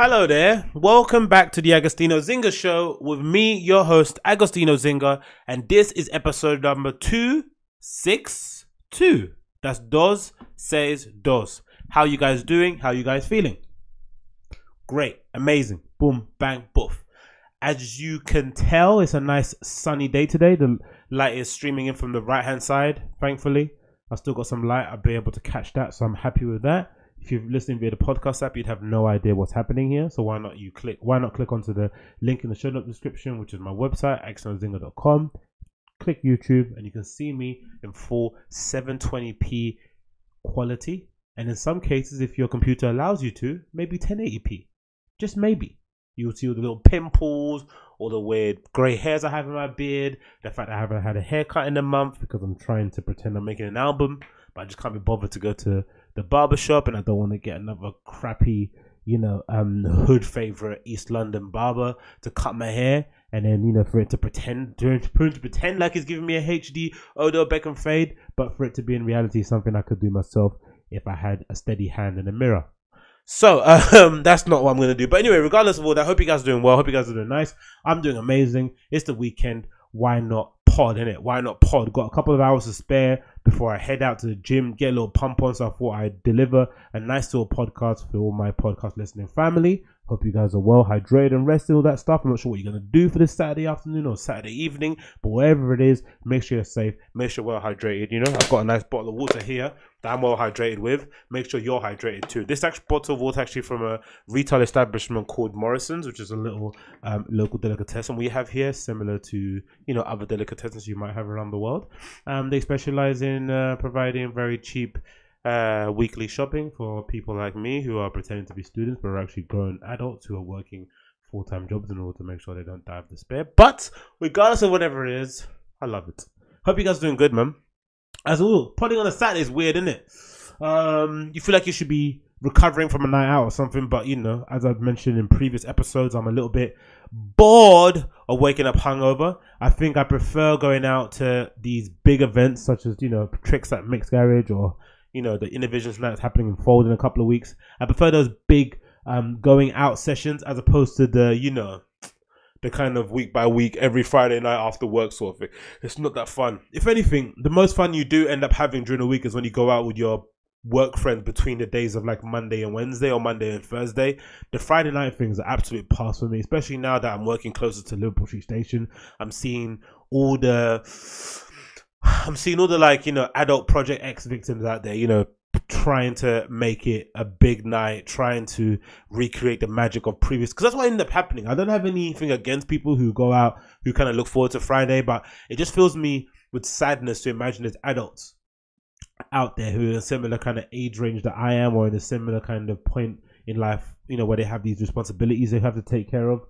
Hello there. Welcome back to the Agostinho Zinga Show with me, your host, Agostinho Zinga, and this is episode number 262. That's Dos Says Dos. How you guys doing? How you guys feeling? Great. Amazing. Boom, bang, boof. As you can tell, it's a nice sunny day today. The light is streaming in from the right hand side, thankfully. I've still got some light. I'll be able to catch that, so I'm happy with that if you're listening via the podcast app, you'd have no idea what's happening here. So why not you click? Why not click onto the link in the show notes description, which is my website, agostinhozinga.com. Click YouTube, and you can see me in full 720p quality. And in some cases, if your computer allows you to, maybe 1080p. Just maybe. You'll see all the little pimples, all the weird grey hairs I have in my beard, the fact I haven't had a haircut in a month because I'm trying to pretend I'm making an album, but I just can't be bothered to go to the barbershop and I don't want to get another crappy, you know, um hood favorite East London barber to cut my hair and then, you know, for it to pretend to, to pretend like it's giving me a HD Odell Beckham fade, but for it to be in reality something I could do myself if I had a steady hand and a mirror. So um, that's not what I'm gonna do. But anyway, regardless of all that, I hope you guys are doing well. Hope you guys are doing nice. I'm doing amazing. It's the weekend. Why not pod in it? Why not pod? Got a couple of hours to spare before I head out to the gym, get a little pump on. So I thought I'd deliver a nice little podcast for all my podcast listening family. Hope you guys are well hydrated and rested, all that stuff. I'm not sure what you're gonna do for this Saturday afternoon or Saturday evening, but wherever it is, make sure you're safe, make sure you're well hydrated. You know, I've got a nice bottle of water here that I'm well hydrated with. Make sure you're hydrated too. This actual bottle of water actually from a retail establishment called Morrison's, which is a little um, local delicatessen we have here, similar to you know other delicatessens you might have around the world. Um, they specialize in uh, providing very cheap uh, weekly shopping for people like me who are pretending to be students but are actually grown adults who are working full time jobs in order to make sure they don't die of despair. But regardless of whatever it is, I love it. Hope you guys are doing good, man. As well, putting on a Saturday is weird, isn't it? Um, you feel like you should be recovering from a night out or something, but you know, as I've mentioned in previous episodes, I'm a little bit bored of waking up hungover. I think I prefer going out to these big events such as you know tricks at Mixed Garage or you know the Innervisions night happening in Fold in a couple of weeks. I prefer those big um, going out sessions as opposed to the you know the kind of week by week every Friday night after work sort of thing. It's not that fun. If anything, the most fun you do end up having during the week is when you go out with your work friends between the days of like Monday and Wednesday or Monday and Thursday. The Friday night things are absolute pass for me, especially now that I'm working closer to Liverpool Street Station. I'm seeing all the I'm seeing all the like, you know, adult Project X victims out there, you know, trying to make it a big night, trying to recreate the magic of previous. Because that's what ended up happening. I don't have anything against people who go out who kind of look forward to Friday, but it just fills me with sadness to imagine there's adults out there who are in a similar kind of age range that I am, or in a similar kind of point in life, you know, where they have these responsibilities they have to take care of.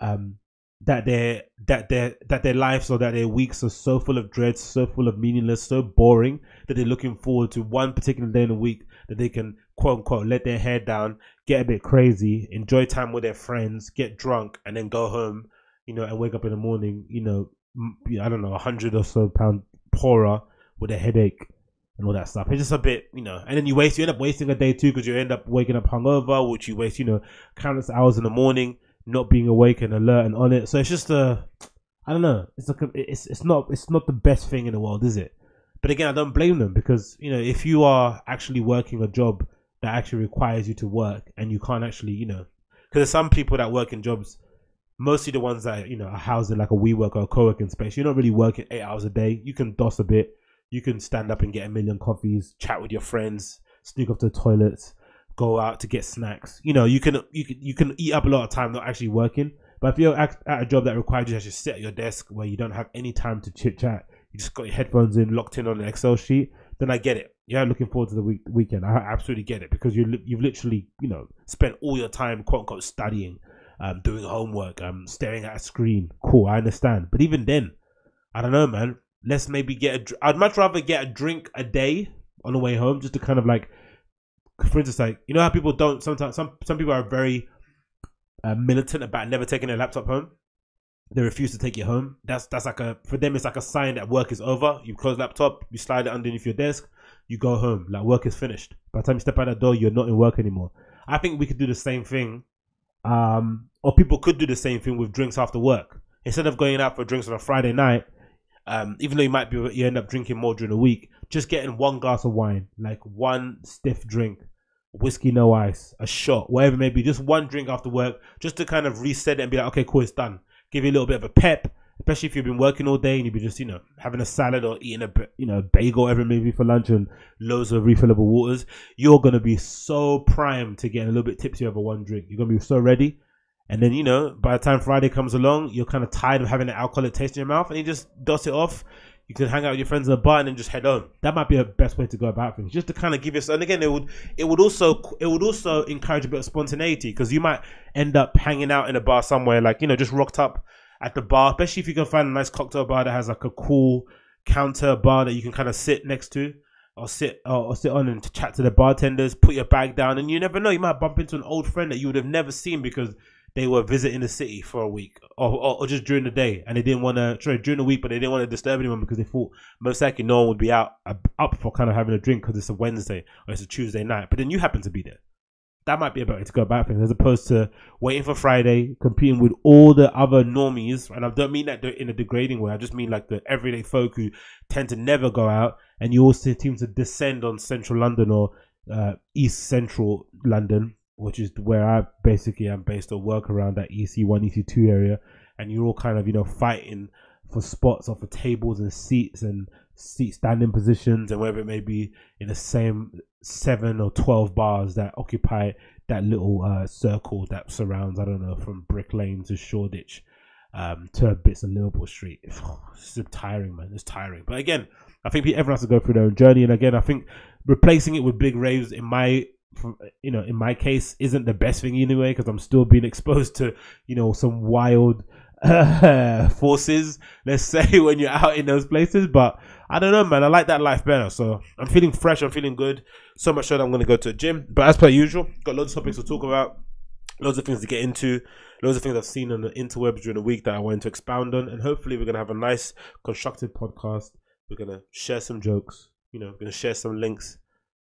Um, that their that their that their lives or that their weeks are so full of dread, so full of meaningless, so boring that they're looking forward to one particular day in a week that they can quote unquote let their hair down, get a bit crazy, enjoy time with their friends, get drunk, and then go home, you know, and wake up in the morning, you know, I don't know, a hundred or so pound poorer with a headache and all that stuff. It's just a bit, you know, and then you waste, you end up wasting a day too because you end up waking up hungover, which you waste, you know, countless hours in the morning not being awake and alert and on it. So it's just a, I don't know. It's like a, it's it's not it's not the best thing in the world, is it? But again, I don't blame them because you know if you are actually working a job that actually requires you to work and you can't actually you know because there's some people that work in jobs mostly the ones that you know are housed in like a WeWork or a co-working space. You're not really working eight hours a day. You can DOS a bit. You can stand up and get a million coffees, chat with your friends, sneak off to the toilets, go out to get snacks. You know, you can you can you can eat up a lot of time not actually working. But if you're at a job that requires you to sit at your desk where you don't have any time to chit chat, you just got your headphones in, locked in on an Excel sheet, then I get it. Yeah, looking forward to the week weekend. I absolutely get it because you you've literally you know spent all your time quote unquote studying, um, doing homework, um, staring at a screen. Cool, I understand. But even then, I don't know, man. Let's maybe get a. I'd much rather get a drink a day on the way home just to kind of like for instance, like you know how people don't sometimes some some people are very uh, militant about never taking their laptop home. They refuse to take it home. That's that's like a for them. It's like a sign that work is over. You close laptop, you slide it underneath your desk, you go home. Like work is finished. By the time you step out that door, you're not in work anymore. I think we could do the same thing Um, or people could do the same thing with drinks after work. Instead of going out for drinks on a Friday night, um, even though you might be you end up drinking more during the week, just getting one glass of wine, like one stiff drink, whiskey no ice, a shot, whatever it may be, just one drink after work, just to kind of reset it and be like, okay, cool, it's done. Give you a little bit of a pep, especially if you've been working all day and you've been just, you know, having a salad or eating a, you know, bagel every maybe for lunch and loads of refillable waters. You're gonna be so primed to get a little bit tipsy over one drink. You're gonna be so ready. And then, you know, by the time Friday comes along, you're kind of tired of having an alcoholic taste in your mouth and you just dust it off you can hang out with your friends in the bar and then just head on. That might be a best way to go about things, just to kind of give yourself. And again, it would it would also it would also encourage a bit of spontaneity because you might end up hanging out in a bar somewhere, like you know, just rocked up at the bar. Especially if you can find a nice cocktail bar that has like a cool counter bar that you can kind of sit next to. Or sit or sit on and chat to the bartenders. Put your bag down, and you never know. You might bump into an old friend that you would have never seen because they were visiting the city for a week or, or, or just during the day and they didn't want to sorry during the week but they didn't want to disturb anyone because they thought most likely no one would be out uh, up for kind of having a drink because it's a wednesday or it's a tuesday night but then you happen to be there. That might be a better way to go about things as opposed to waiting for friday competing with all the other normies and i don't mean that in a degrading way i just mean like the everyday folk who tend to never go out and you also seem to descend on central london or uh, east central london which is where I basically am based or work around that EC1, EC2 area, and you're all kind of, you know, fighting for spots off of tables and seats and seat standing positions and wherever it may be in the same seven or 12 bars that occupy that little uh, circle that surrounds, I don't know, from Brick Lane to Shoreditch um, to bits of Liverpool Street. It's tiring, man. It's tiring. But again, I think everyone has to go through their own journey. And again, I think replacing it with big raves, in my you know, in my case, isn't the best thing anyway because I'm still being exposed to, you know, some wild uh, forces. Let's say when you're out in those places, but I don't know, man. I like that life better. So I'm feeling fresh. I'm feeling good. So much so that I'm going to go to a gym. But as per usual, got loads of topics to talk about, loads of things to get into, loads of things I've seen on the interwebs during the week that I wanted to expound on, and hopefully we're going to have a nice, constructive podcast. We're to share some jokes. You know, we're to share some links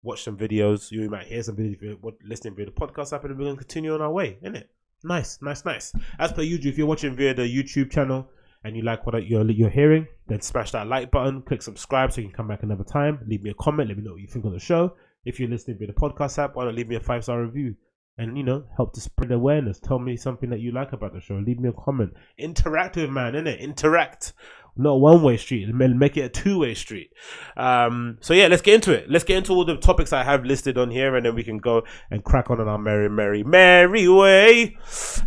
watch some videos. You might hear some videos, listening via the podcast app, and we're going to continue on our way, isn't it? Nice, nice, nice. As per usual, if you're watching via the YouTube channel and you like what you're, you're hearing, then smash that like button, click subscribe so you can come back another time. Leave me a comment, let me know what you think of the show. If you're listening via the podcast app, why not leave me a five star review? And you know help to spread awareness tell me something that you like about the show leave me a comment interact with man innit interact not one way street make it a two way street. Um, so yeah, let's get into it. Let's get into all the topics I have listed on here, and then we can go and crack on on our merry, merry, merry way.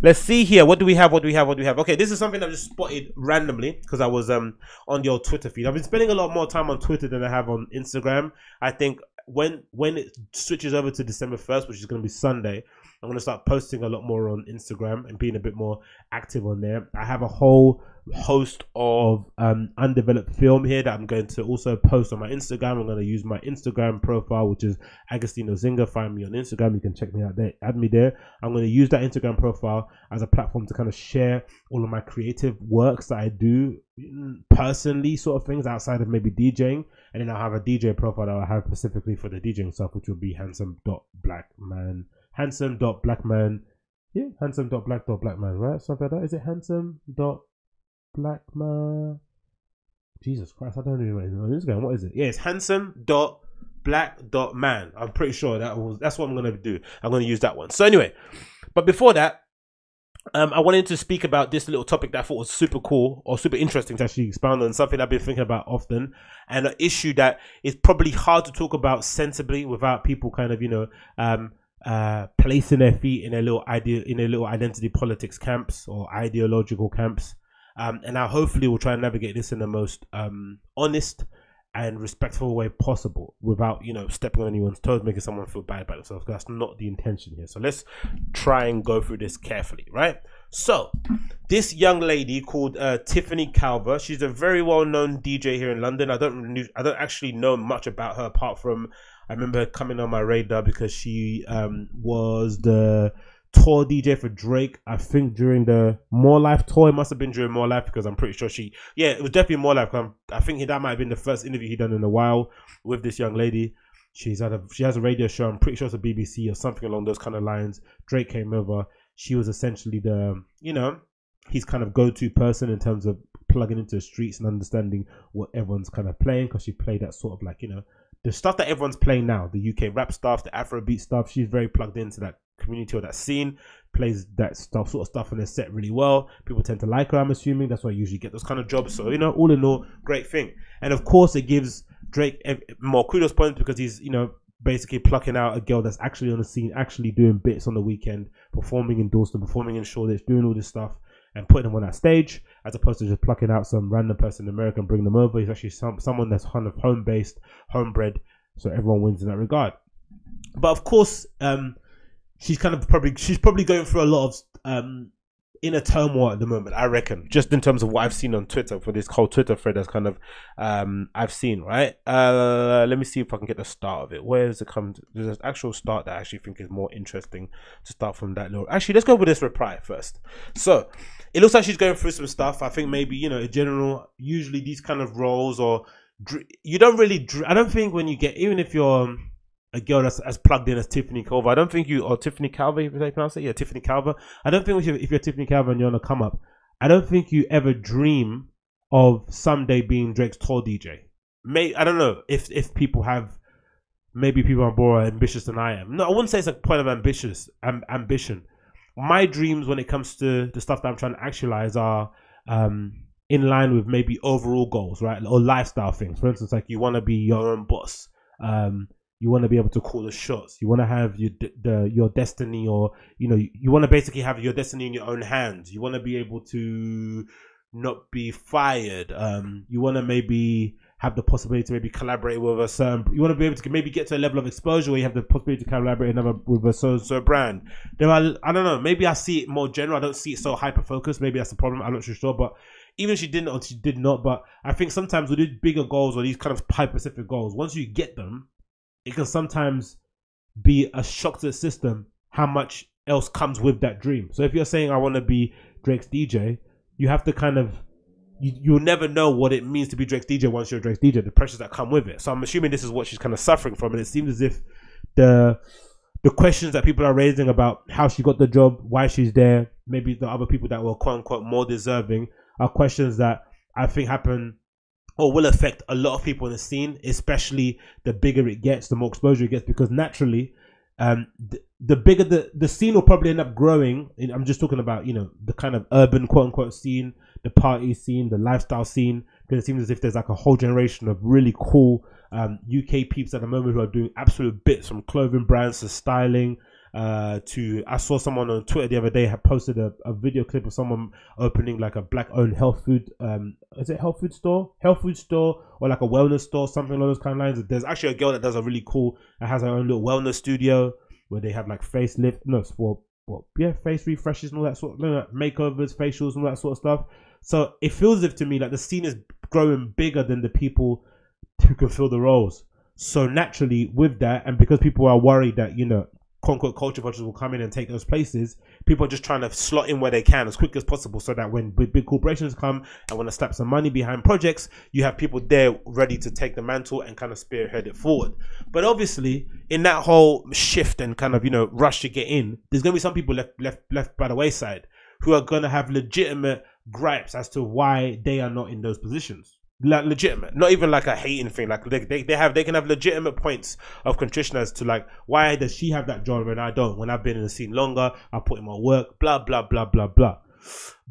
Let's see here. What do we have? What do we have? What do we have? Okay, this is something I just spotted randomly because I was um on your Twitter feed. I've been spending a lot more time on Twitter than I have on Instagram. I think when when it switches over to December first, which is going to be Sunday, I'm going to start posting a lot more on Instagram and being a bit more active on there. I have a whole host of um, undeveloped film here that I'm going to also post on my Instagram. I'm going to use my Instagram profile, which is Agostinho Zinga. Find me on Instagram. You can check me out there. Add me there. I'm going to use that Instagram profile as a platform to kind of share all of my creative works that I do personally, sort of things outside of maybe DJing. And then I'll have a DJ profile that I have specifically for the DJing stuff, which will be handsome.blackman handsome dot black man. Yeah, handsome dot black dot black man, right? Something like that. Is it handsome dot black man? Jesus Christ, I don't even know this going. What is it? Yeah, it's handsome dot black dot man. I'm pretty sure that was that's what I'm gonna do. I'm gonna use that one. So anyway, but before that, um, I wanted to speak about this little topic that I thought was super cool or super interesting to actually expound on something I've been thinking about often and an issue that is probably hard to talk about sensibly without people kind of, you know, um, uh, placing their feet in a little idea in a little identity politics camps or ideological camps. Um, and now hopefully we'll try and navigate this in the most um, honest and respectful way possible without you know stepping on anyone's toes making someone feel bad about themselves. That's not the intention here. So let's try and go through this carefully right? So this young lady called uh, tiffany calver she's a very well-known dj here in london. I don't i don't actually know much about her apart from I remember coming on my radar because she um, was the tour DJ for Drake. I think during the More Life tour, it must have been during More Life because I'm pretty sure she, yeah, it was definitely More Life. I think that might have been the first interview he done in a while with this young lady. She's had a she has a radio show. I'm pretty sure it's a BBC or something along those kind of lines. Drake came over. she was essentially the you know he's kind of go-to person in terms of plugging into the streets and understanding what everyone's kind of playing because she played that sort of like you know the stuff that everyone's playing now the uk rap stuff the afrobeat stuff she's very plugged into that community or that scene plays that stuff sort of stuff on the set really well. People tend to like her i'm assuming. That's why i usually get those kind of jobs. So you know all in all great thing. And of course it gives drake more kudos points because he's you know basically plucking out a girl that's actually on the scene actually doing bits on the weekend performing in Dalston performing in Shoreditch doing all this stuff and putting them on that stage as opposed to just plucking out some random person in America and bring them over. He's actually some someone that's kind of home based, homebred, so everyone wins in that regard. But of course, um, she's kind of probably she's probably going through a lot of um, inner turmoil at the moment. I reckon, just in terms of what I've seen on Twitter for this whole Twitter thread, that's kind of um, I've seen. Right, uh, let me see if I can get the start of it. Where does it come? To? There's an actual start that I actually think is more interesting to start from that little. Actually, let's go with this reply first. So it looks like she's going through some stuff. I think maybe you know, in general, usually these kind of roles or you don't really. I don't think when you get even if you're um, a girl that's as plugged in as Tiffany Calver. I don't think you or Tiffany Calver, if they pronounce it, yeah, Tiffany Calver. I don't think if you're, if you're Tiffany Calver and you're on a come up, I don't think you ever dream of someday being Drake's tour DJ. May I don't know if if people have maybe people are more ambitious than I am. No, I wouldn't say it's a point of ambitious am, ambition. My dreams when it comes to the stuff that I'm trying to actualize are um, in line with maybe overall goals, right, or lifestyle things. For instance, like you want to be your own boss. Um, you want to be able to call the shots you want to have your the your destiny or you know you, you want to basically have your destiny in your own hands you want to be able to not be fired um you want to maybe have the possibility to maybe collaborate with a certain you want to be able to maybe get to a level of exposure where you have the possibility to collaborate another with a so so brand there are i don't know maybe i see it more general i don't see it so hyper focused maybe that's the problem i'm not too sure but even if she didn't or she did not but i think sometimes with these bigger goals or these kind of hyper specific goals once you get them it can sometimes be a shock to the system how much else comes with that dream. So if you're saying I want to be Drake's DJ, you have to kind of you, you'll never know what it means to be Drake's DJ once you're Drake's DJ, the pressures that come with it. So I'm assuming this is what she's kind of suffering from, and it seems as if the the questions that people are raising about how she got the job, why she's there, maybe the other people that were quote unquote more deserving are questions that I think happen or will affect a lot of people in the scene, especially the bigger it gets, the more exposure it gets, because naturally, um, the, the bigger the, the scene will probably end up growing. I'm just talking about, you know, the kind of urban quote unquote scene, the party scene, the lifestyle scene, because it seems as if there's like a whole generation of really cool um, UK peeps at the moment who are doing absolute bits from clothing brands to styling, uh, to I saw someone on Twitter the other day had posted a, a video clip of someone opening like a black owned health food um is it health food store? Health food store or like a wellness store something along those kind of lines. There's actually a girl that does a really cool that has her own little wellness studio where they have like facelift no for what yeah face refreshes and all that sort of you know, makeovers facials and all that sort of stuff so it feels if to me like the scene is growing bigger than the people who can fill the roles so naturally with that and because people are worried that you know quote culture vultures will come in and take those places. People are just trying to slot in where they can as quick as possible so that when big, big corporations come and want to slap some money behind projects, you have people there ready to take the mantle and kind of spearhead it forward. But obviously, in that whole shift and kind of, you know, rush to get in, there's going to be some people left, left, left by the wayside who are going to have legitimate gripes as to why they are not in those positions like legitimate, not even like a hating thing. Like they, they, they have they can have legitimate points of contrition as to like why does she have that job and I don't? When I've been in the scene longer, I put in my work, blah blah blah blah blah.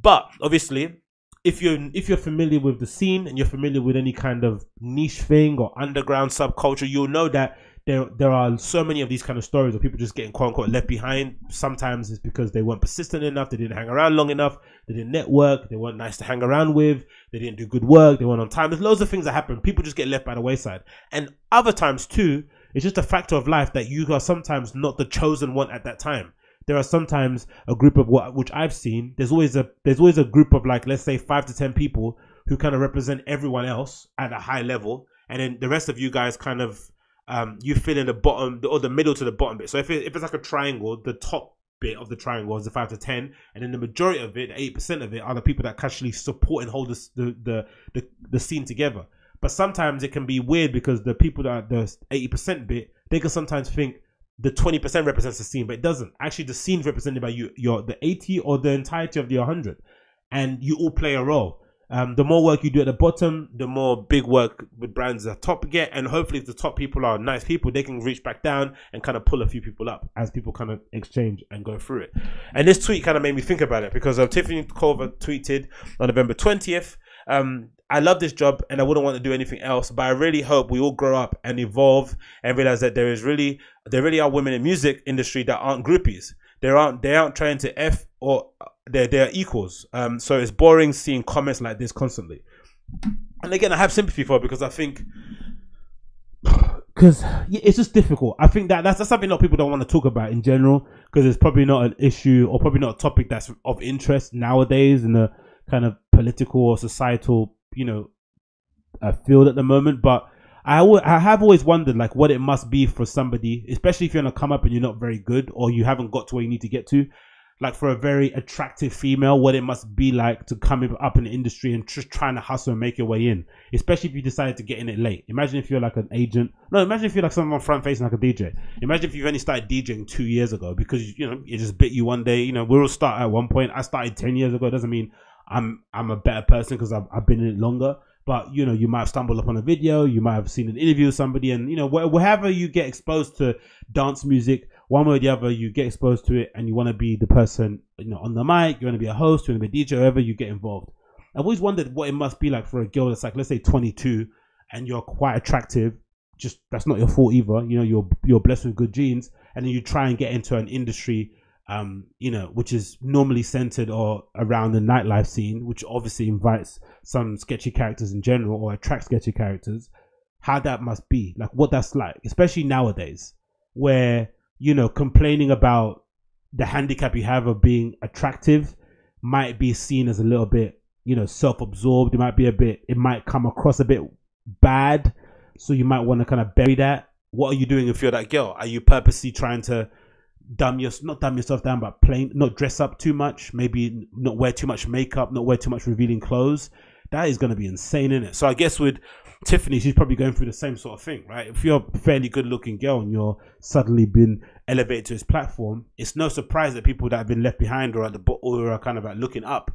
But obviously, if you're if you're familiar with the scene and you're familiar with any kind of niche thing or underground subculture, you'll know that there there are so many of these kind of stories of people just getting quote unquote left behind. Sometimes it's because they weren't persistent enough, they didn't hang around long enough, they didn't network, they weren't nice to hang around with, they didn't do good work, they weren't on time. There's loads of things that happen. People just get left by the wayside. And other times too, it's just a factor of life that you are sometimes not the chosen one at that time. There are sometimes a group of what which I've seen. There's always a there's always a group of like let's say five to ten people who kind of represent everyone else at a high level, and then the rest of you guys kind of um, you fill in the bottom or the middle to the bottom bit. So if, it, if it's like a triangle, the top bit of the triangle is the five to ten, and then the majority of it, eight percent of it, are the people that actually support and hold this, the, the the the scene together. But sometimes it can be weird because the people that are the eighty percent bit, they can sometimes think the 20% represents the scene, but it doesn't. Actually, the scene's represented by you, your the 80 or the entirety of the 100, and you all play a role. Um, the more work you do at the bottom, the more big work with brands at the top get, and hopefully, if the top people are nice people, they can reach back down and kind of pull a few people up as people kind of exchange and go through it. And this tweet kind of made me think about it because uh, Tiffany Calver tweeted on November 20th. Um, I love this job and I wouldn't want to do anything else, but I really hope we all grow up and evolve and realize that there is really there really are women in music industry that aren't groupies. They aren't they aren't trying to f or they're they're equals. Um, so it's boring seeing comments like this constantly. And again, I have sympathy for it because I think because it's just difficult. I think that that's, that's something that people don't want to talk about in general because it's probably not an issue or probably not a topic that's of interest nowadays in the kind of political or societal you know uh, field at the moment. But I, w- I have always wondered like what it must be for somebody, especially if you're gonna come up and you're not very good or you haven't got to where you need to get to. Like for a very attractive female, what it must be like to come up in the industry and just trying to hustle and make your way in, especially if you decided to get in it late. Imagine if you're like an agent. No, imagine if you're like someone front facing like a DJ. Imagine if you've only started DJing two years ago because you know it just bit you one day. You know, we all start at one point. I started ten years ago. It doesn't mean I'm I'm a better person because I've, I've been in it longer. But you know, you might have stumbled upon a video, you might have seen an interview with somebody, and you know, wh- wherever you get exposed to dance music, one way or the other, you get exposed to it, and you want to be the person, you know, on the mic. You want to be a host, you want to be a DJ, wherever you get involved. I've always wondered what it must be like for a girl that's like, let's say, 22, and you're quite attractive. Just that's not your fault either. You know, you're you're blessed with good genes, and then you try and get into an industry um, you know, which is normally centered or around the nightlife scene, which obviously invites some sketchy characters in general or attracts sketchy characters, how that must be, like what that's like, especially nowadays, where, you know, complaining about the handicap you have of being attractive might be seen as a little bit, you know, self absorbed. It might be a bit, it might come across a bit bad. So you might want to kind of bury that. What are you doing if you're that girl? Are you purposely trying to dumb your not dumb yourself down, but plain not dress up too much, maybe not wear too much makeup, not wear too much revealing clothes. That is going to be insane, in it? So I guess with Tiffany, she's probably going through the same sort of thing, right? If you're a fairly good looking girl and you're suddenly been elevated to this platform, it's no surprise that people that have been left behind or at the or are kind of like looking up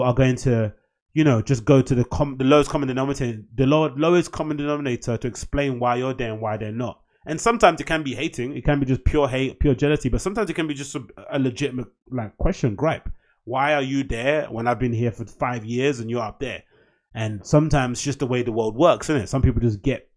are going to, you know, just go to the com- the lowest common denominator, the low- lowest common denominator to explain why you're there and why they're not. And sometimes it can be hating, it can be just pure hate, pure jealousy, but sometimes it can be just a, a legitimate like question, gripe. Why are you there when I've been here for five years and you're up there? And sometimes just the way the world works, isn't it? Some people just get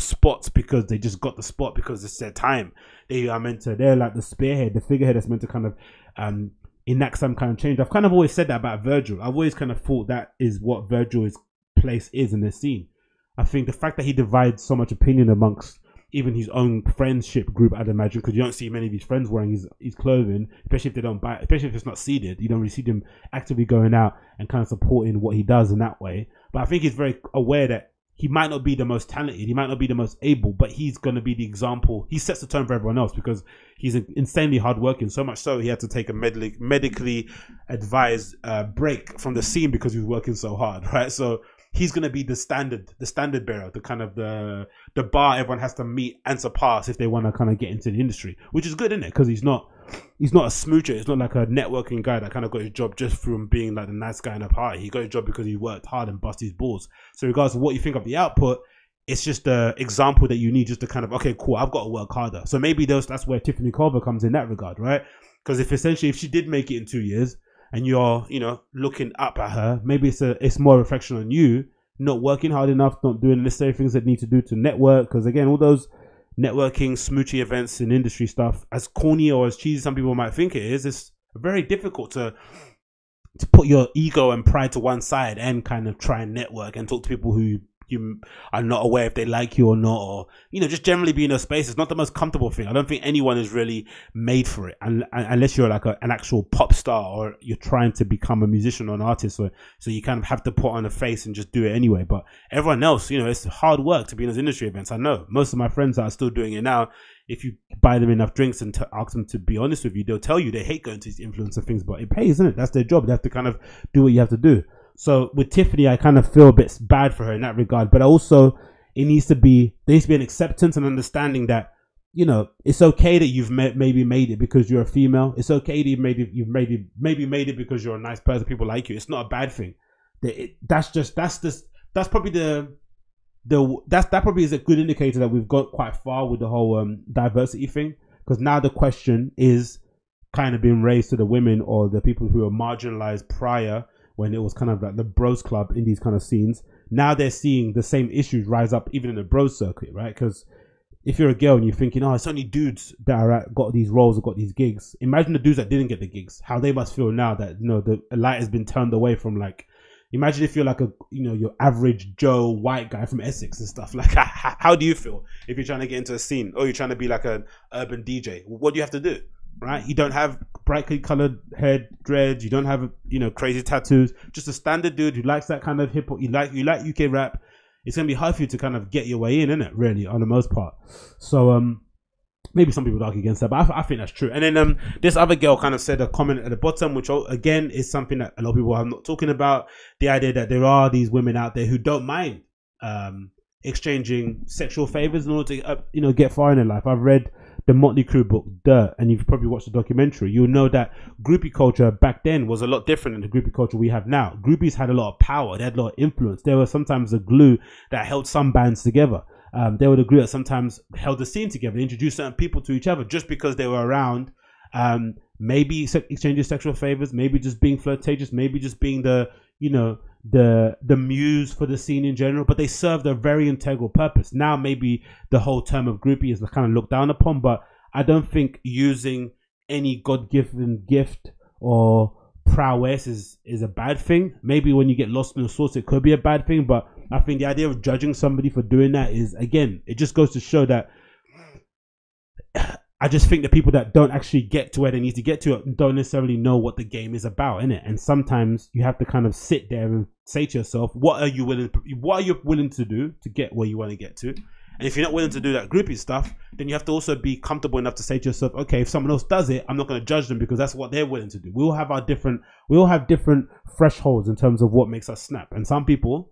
spots because they just got the spot because it's their time. They are meant to, they're like the spearhead, the figurehead that's meant to kind of um, enact some kind of change. I've kind of always said that about Virgil. I've always kind of thought that is what Virgil's place is in the scene. I think the fact that he divides so much opinion amongst even his own friendship group, I'd imagine, because you don't see many of his friends wearing his, his clothing, especially if they don't buy, especially if it's not seeded. You don't really see them actively going out and kind of supporting what he does in that way. But I think he's very aware that he might not be the most talented, he might not be the most able, but he's going to be the example. He sets the tone for everyone else because he's insanely hardworking. So much so he had to take a medically medically advised uh, break from the scene because he was working so hard, right? So he's going to be the standard, the standard bearer, the kind of the the bar everyone has to meet and surpass if they want to kind of get into the industry, which is good, isn't it? Because he's not he's not a smoocher. He's not like a networking guy that kind of got his job just from being like the nice guy in a party. He got his job because he worked hard and bust his balls. So regardless of what you think of the output, it's just the example that you need just to kind of okay, cool. I've got to work harder. So maybe those that's where Tiffany Calver comes in that regard, right? Because if essentially if she did make it in two years and you're you know looking up at her, maybe it's a it's more reflection on you not working hard enough, not doing the necessary things that need to do to network. Because again, all those networking, smoochy events and industry stuff, as corny or as cheesy some people might think it is, it's very difficult to to put your ego and pride to one side and kind of try and network and talk to people who you are not aware if they like you or not, or you know, just generally be in a space. It's not the most comfortable thing. I don't think anyone is really made for it, and, unless you're like a, an actual pop star or you're trying to become a musician or an artist. So, so you kind of have to put on a face and just do it anyway. But everyone else, you know, it's hard work to be in those industry events. I know most of my friends that are still doing it now. If you buy them enough drinks and t- ask them to be honest with you, they'll tell you they hate going to these influencer things, but it pays, isn't it? That's their job. They have to kind of do what you have to do. So with Tiffany, I kind of feel a bit bad for her in that regard. But also, it needs to be there needs to be an acceptance and understanding that you know, it's okay that you've ma- maybe made it because you're a female. It's okay that made it. You've it. Maybe made it because you're a nice person. People like you. It's not a bad thing. It, that's just that's just that's probably the the that's that probably is a good indicator that we've got quite far with the whole um, diversity thing. Because now the question is kind of being raised to the women or the people who are marginalized prior when it was kind of like the bros club in these kind of scenes. Now they're seeing the same issues rise up even in the bros circuit, right? Because if you're a girl and you're thinking, oh, it's only dudes that are at, got these roles or got these gigs. Imagine the dudes that didn't get the gigs, how they must feel now that you know the light has been turned away from like. Imagine if you're like a you know your average Joe white guy from Essex and stuff. Like, how, how do you feel if you're trying to get into a scene or you're trying to be like an urban DJ? What do you have to do? Right? You don't have brightly colored hair dreads. You don't have you know crazy tattoos. Just a standard dude who likes that kind of hip hop. You like you like UK rap it's gonna be hard for you to kind of get your way in, isn't it? Really, on the most part. So um, maybe some people argue against that, but I, I, think that's true. And then um, this other girl kind of said a comment at the bottom, which oh, again is something that a lot of people are not talking about. The idea that there are these women out there who don't mind um exchanging sexual favors in order to uh, you know get far in their life. I've read the Motley Crue book Dirt, and you've probably watched the documentary, you'll know that groupie culture back then was a lot different than the groupie culture we have now. Groupies had a lot of power, they had a lot of influence. They were sometimes the glue that held some bands together. Um, they were the glue that sometimes held the scene together. They introduced certain people to each other just because they were around. Um, maybe exchanging sexual favors, maybe just being flirtatious, maybe just being the you know the the muse for the scene in general, but they served a very integral purpose. Now maybe the whole term of groupie is kind of looked down upon, but I don't think using any God given gift or prowess is is a bad thing. Maybe when you get lost in the source, it could be a bad thing, but I think the idea of judging somebody for doing that is again, it just goes to show that I just think the people that don't actually get to where they need to get to don't necessarily know what the game is about, in it. And sometimes you have to kind of sit there and say to yourself, "What are you willing? What are you willing to do to get where you want to get to?" And if you're not willing to do that groupie stuff, then you have to also be comfortable enough to say to yourself, "Okay, if someone else does it, I'm not going to judge them because that's what they're willing to do." We all have our different, we all have different thresholds in terms of what makes us snap. And some people,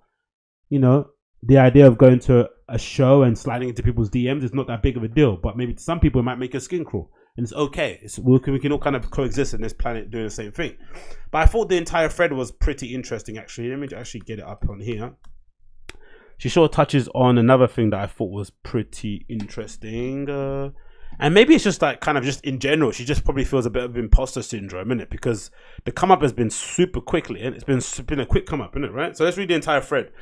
you know, the idea of going to a show and sliding into people's DMs is not that big of a deal. But maybe to some people, it might make your skin crawl. And it's okay. It's, we, can, we can all kind of coexist in this planet doing the same thing. But I thought the entire thread was pretty interesting, actually. Let me actually get it up on here. She of touches on another thing that I thought was pretty interesting. Uh, and maybe it's just like kind of just in general, she just probably feels a bit of imposter syndrome, in it? Because the come up has been super quickly, and it's been been a quick come up, isn't it? Right. So let's read the entire thread.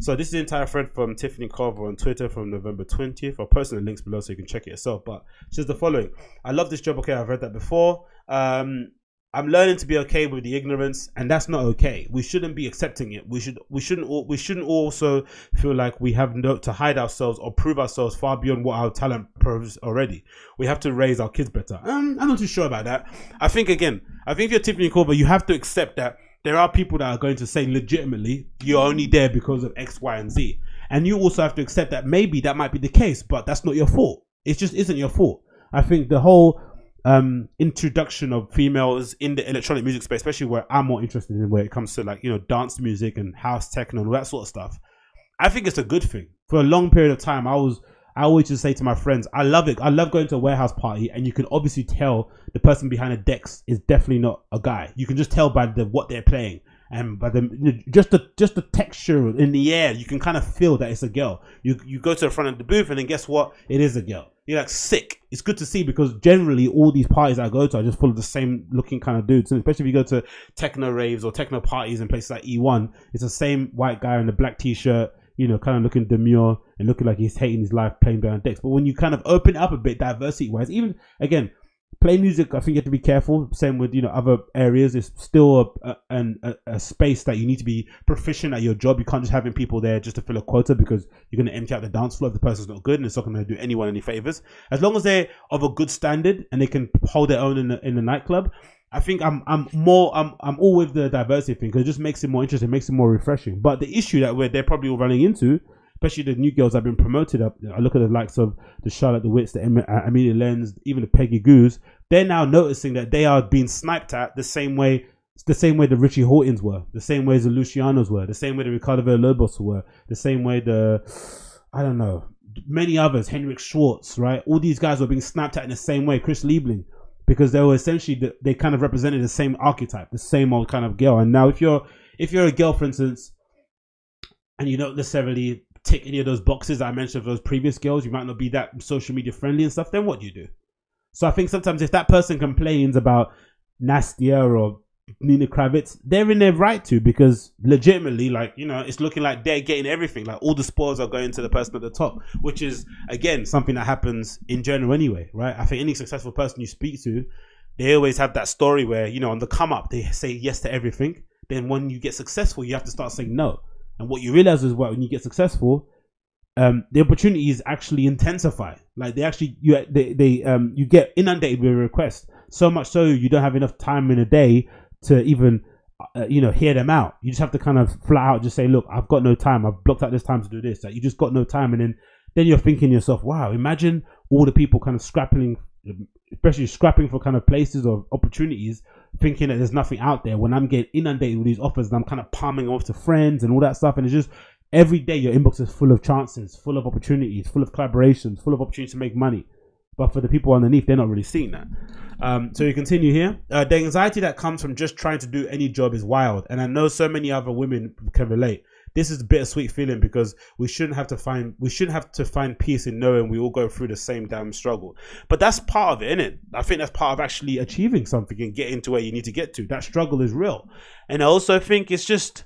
So this is the entire thread from Tiffany Calver on Twitter from November twentieth. I'll post the links below so you can check it yourself. But she says the following: I love this job. Okay, I've read that before. Um, I'm learning to be okay with the ignorance, and that's not okay. We shouldn't be accepting it. We should. We shouldn't. We shouldn't also feel like we have no to hide ourselves or prove ourselves far beyond what our talent proves already. We have to raise our kids better. Um, I'm not too sure about that. I think again, I think if you're Tiffany Calver, you have to accept that there are people that are going to say legitimately you're only there because of X, Y, and Z, and you also have to accept that maybe that might be the case, but that's not your fault. It just isn't your fault. I think the whole um, introduction of females in the electronic music space, especially where I'm more interested in, where it comes to like you know dance music and house techno and all that sort of stuff. I think it's a good thing. For a long period of time, I was I always just say to my friends, I love it. I love going to a warehouse party, and you can obviously tell the person behind the decks is definitely not a guy. You can just tell by the what they're playing and by the just the just the texture in the air. You can kind of feel that it's a girl. You you go to the front of the booth, and then guess what? It is a girl you're like sick. It's good to see because generally all these parties I go to are just full of the same looking kind of dudes. And especially if you go to techno raves or techno parties in places like E1, it's the same white guy in a black t-shirt, you know, kind of looking demure and looking like he's hating his life playing behind decks. But when you kind of open up a bit diversity wise, even again, play music, I think you have to be careful. Same with you know other areas. It's still a, a, a, a, space that you need to be proficient at your job. You can't just having people there just to fill a quota because you're going to empty out the dance floor if the person's not good and it's not going to do anyone any favors. As long as they're of a good standard and they can hold their own in the, in the nightclub, I think I'm I'm more I'm I'm all with the diversity thing because it just makes it more interesting, makes it more refreshing. But the issue that we're they're probably all running into especially the new girls that have been promoted up. I look at the likes of the Charlotte de Wittes, the uh, Amelie Lens, even the Peggy Gous. They're now noticing that they are being sniped at the same way, the same way the Richie Hawtins were, the same way the Lucianos were, the same way the Ricardo Villalobos were, the same way the I don't know many others, Henrik Schwarz, right? All these guys were being snapped at in the same way. Chris Liebing, because they were essentially the, they kind of represented the same archetype, the same old kind of girl. And now, if you're if you're a girl, for instance, and you don't necessarily tick any of those boxes I mentioned of those previous girls, you might not be that social media friendly and stuff. Then what do you do? So I think sometimes if that person complains about Nastia or Nina Kraviz, they're in their right to because legitimately, like, you know, it's looking like they're getting everything. Like all the spoils are going to the person at the top, which is again something that happens in general anyway, right? I think any successful person you speak to, they always have that story where, you know, on the come up, they say yes to everything. Then when you get successful, you have to start saying no. And what you realize is what when you get successful, um, the opportunities actually intensify. Like they actually you they, they um you get inundated with requests so much so you don't have enough time in a day to even uh, you know hear them out. You just have to kind of flat out just say, look, I've got no time. I've blocked out this time to do this. Like you just got no time, and then then you're thinking to yourself, wow, imagine all the people kind of scrapping, especially scrapping for kind of places or opportunities, thinking that there's nothing out there. When I'm getting inundated with these offers, and I'm kind of palming off to friends and all that stuff, and it's just every day your inbox is full of chances, full of opportunities, full of collaborations, full of opportunities to make money. But for the people underneath, they're not really seeing that. Um, so you continue here. Uh, the anxiety that comes from just trying to do any job is wild, and I know so many other women can relate. This is a bittersweet feeling because we shouldn't have to find we shouldn't have to find peace in knowing we all go through the same damn struggle. But that's part of it, isn't it? I think that's part of actually achieving something and getting to where you need to get to. That struggle is real, and I also think it's just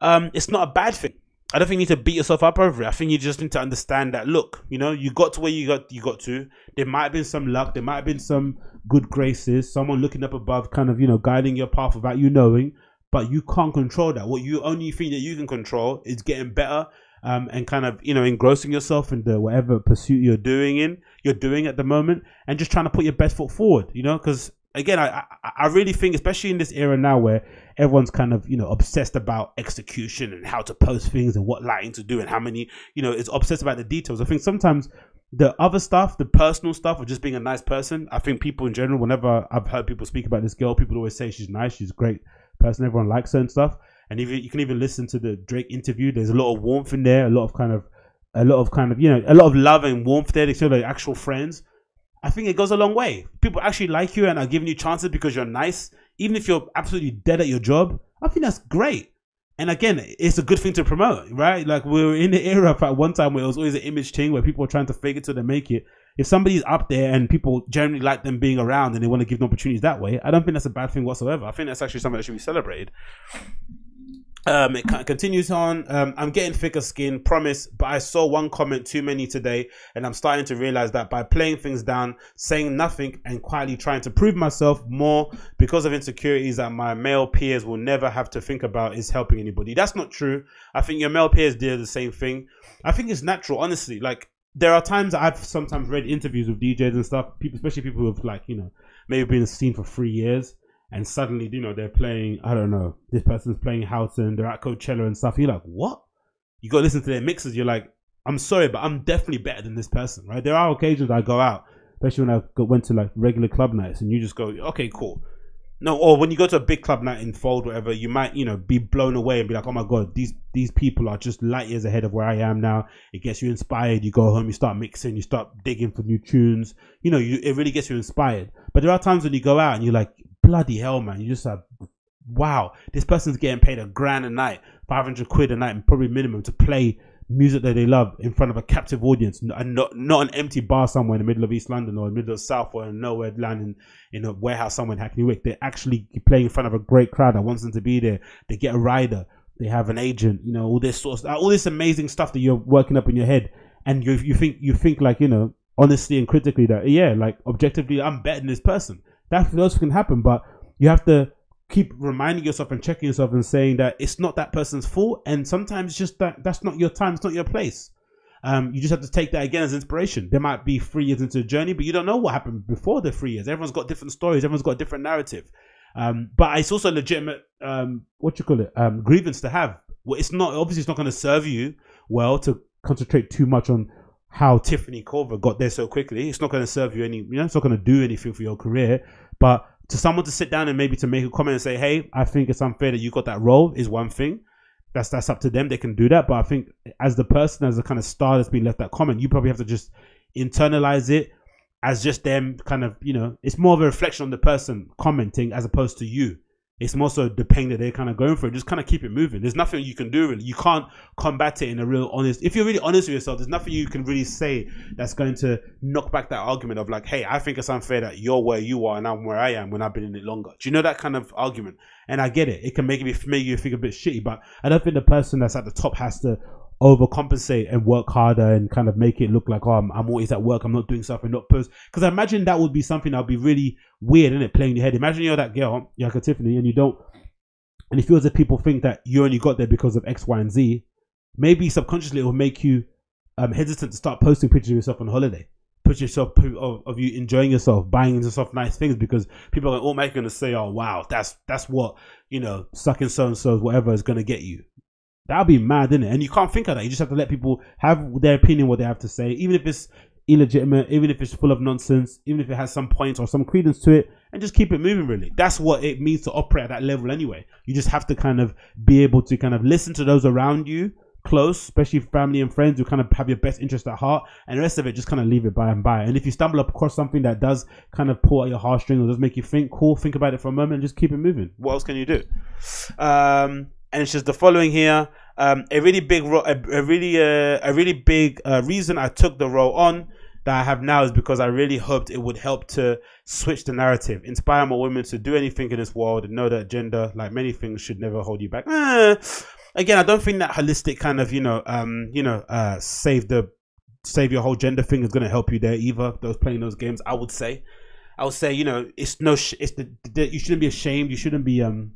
um, it's not a bad thing. I don't think you need to beat yourself up over it. I think you just need to understand that. Look, you know, you got to where you got you got to. There might have been some luck. There might have been some good graces. Someone looking up above, kind of, you know, guiding your path without you knowing. But you can't control that. What you only thing that you can control is getting better, um, and kind of, you know, engrossing yourself in the whatever pursuit you're doing in you're doing at the moment, and just trying to put your best foot forward. You know, because again, I, I I really think, especially in this era now where everyone's kind of you know obsessed about execution and how to post things and what lighting to do and how many you know it's obsessed about the details. I think sometimes the other stuff, the personal stuff of just being a nice person. I think people in general, whenever I've heard people speak about this girl, people always say she's nice, she's great person. Everyone likes certain stuff, and even you can even listen to the Drake interview. There's a lot of warmth in there, a lot of kind of a lot of kind of you know a lot of love and warmth there. They feel like actual friends. I think it goes a long way. People actually like you and are giving you chances because you're nice, even if you're absolutely dead at your job. I think that's great. And again, it's a good thing to promote, right? Like we were in the era at one time where it was always an image thing where people were trying to fake it till they make it. If somebody's up there and people generally like them being around and they want to give them opportunities that way, I don't think that's a bad thing whatsoever. I think that's actually something that should be celebrated. Um, it continues on. Um, I'm getting thicker skin, promise, but I saw one comment too many today, and I'm starting to realize that by playing things down, saying nothing, and quietly trying to prove myself more because of insecurities that my male peers will never have to think about is helping anybody. That's not true. I think your male peers did the same thing. I think it's natural, honestly. Like, there are times I've sometimes read interviews with DJs and stuff, people, especially people who've, like, you know, maybe been in the scene for three years and suddenly you know they're playing I don't know this person's playing Houghton they're at Coachella and stuff. You're like what? You got to listen to their mixes. You're like I'm sorry but I'm definitely better than this person right? There are occasions I go out especially when I go, went to like regular club nights and you just go okay cool. No or when you go to a big club night in Fold whatever you might you know be blown away and be like oh my god these these people are just light years ahead of where I am now. It gets you inspired. You go home you start mixing you start digging for new tunes. You know you, it really gets you inspired. But there are times when you go out and you're like bloody hell, man. You just have, wow, this person's getting paid a grand a night, 500 quid a night, and probably minimum, to play music that they love in front of a captive audience and not, not an empty bar somewhere in the middle of East London or in the middle of South or in nowhere land in, in a warehouse somewhere in Hackney Wick. They're actually playing in front of a great crowd that wants them to be there. They get a rider. They have an agent, you know, all this sort of, all this amazing stuff that you're working up in your head. And you, you think, you think like, you know, honestly and critically that, yeah, like objectively, I'm better than this person that those can happen, but you have to keep reminding yourself and checking yourself and saying that it's not that person's fault, and sometimes it's just that that's not your time, it's not your place. Um, you just have to take that again as inspiration. There might be three years into a journey, but you don't know what happened before the three years. Everyone's got different stories. Everyone's got a different narrative. Um, but it's also a legitimate, um, what you call it, um, grievance to have. Well, it's not obviously it's not going to serve you well to concentrate too much on how Tiffany Calver got there so quickly. It's not going to serve you any, you know, it's not going to do anything for your career. But to someone to sit down and maybe to make a comment and say, hey, I think it's unfair that you got that role is one thing. that's that's up to them. They can do that. But I think as the person, as a kind of star that's been left that comment, you probably have to just internalize it as just them kind of you know it's more of a reflection on the person commenting as opposed to you it's more so the pain that they're kind of going through. Just kind of keep it moving. There's nothing you can do really. You can't combat it in a real honest if you're really honest with yourself there's nothing you can really say that's going to knock back that argument of like hey i think it's unfair that you're where you are and i'm where i am when i've been in it longer. Do you know that kind of argument? And i get it. It can make me make you think a bit shitty but i don't think the person that's at the top has to overcompensate and work harder and kind of make it look like oh I'm, I'm always at work I'm not doing stuff and not post. Because I imagine that would be something that would be really weird in it playing your head. Imagine you're that girl you're like a Tiffany and you don't and it feels that people think that you only got there because of X Y and Z maybe subconsciously it will make you um, hesitant to start posting pictures of yourself on holiday. Put yourself of, of you enjoying yourself buying yourself nice things because people are automatically going to say oh wow that's that's what you know sucking so and so's whatever is going to get you That'd be mad, isn't it? And you can't think of that. You just have to let people have their opinion, what they have to say, even if it's illegitimate, even if it's full of nonsense, even if it has some points or some credence to it, and just keep it moving. Really, that's what it means to operate at that level. Anyway, you just have to kind of be able to kind of listen to those around you, close, especially family and friends who kind of have your best interest at heart, and the rest of it just kind of leave it by and by. And if you stumble across something that does kind of pull at your heartstrings or does make you think, cool, think about it for a moment, and just keep it moving. What else can you do? Um, and it's just the following here. Um, a really big, ro- a, a really, uh, a really big uh, reason I took the role on that I have now is because I really hoped it would help to switch the narrative, inspire more women to do anything in this world, and know that gender, like many things, should never hold you back. Eh. Again, I don't think that holistic kind of, you know, um, you know, uh, save the save your whole gender thing is going to help you there either. Those playing those games, I would say, I would say, you know, it's no, sh- it's the, the you shouldn't be ashamed. You shouldn't be um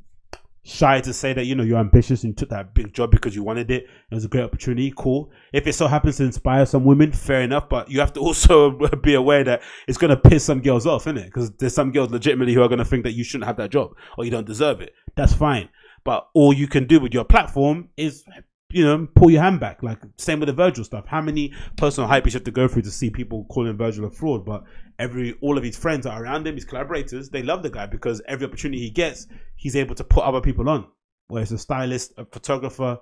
shy to say that you know you're ambitious and you took that big job because you wanted it. It was a great opportunity. Cool. If it so happens to inspire some women, fair enough. But you have to also be aware that it's going to piss some girls off, isn't it? Because there's some girls legitimately who are going to think that you shouldn't have that job or you don't deserve it. That's fine. But all you can do with your platform is you know, pull your hand back. Like same with the Virgil stuff. How many personal hype you have to go through to see people calling Virgil a fraud? But every all of his friends are around him, his collaborators, they love the guy because every opportunity he gets, he's able to put other people on. Whether it's a stylist, a photographer,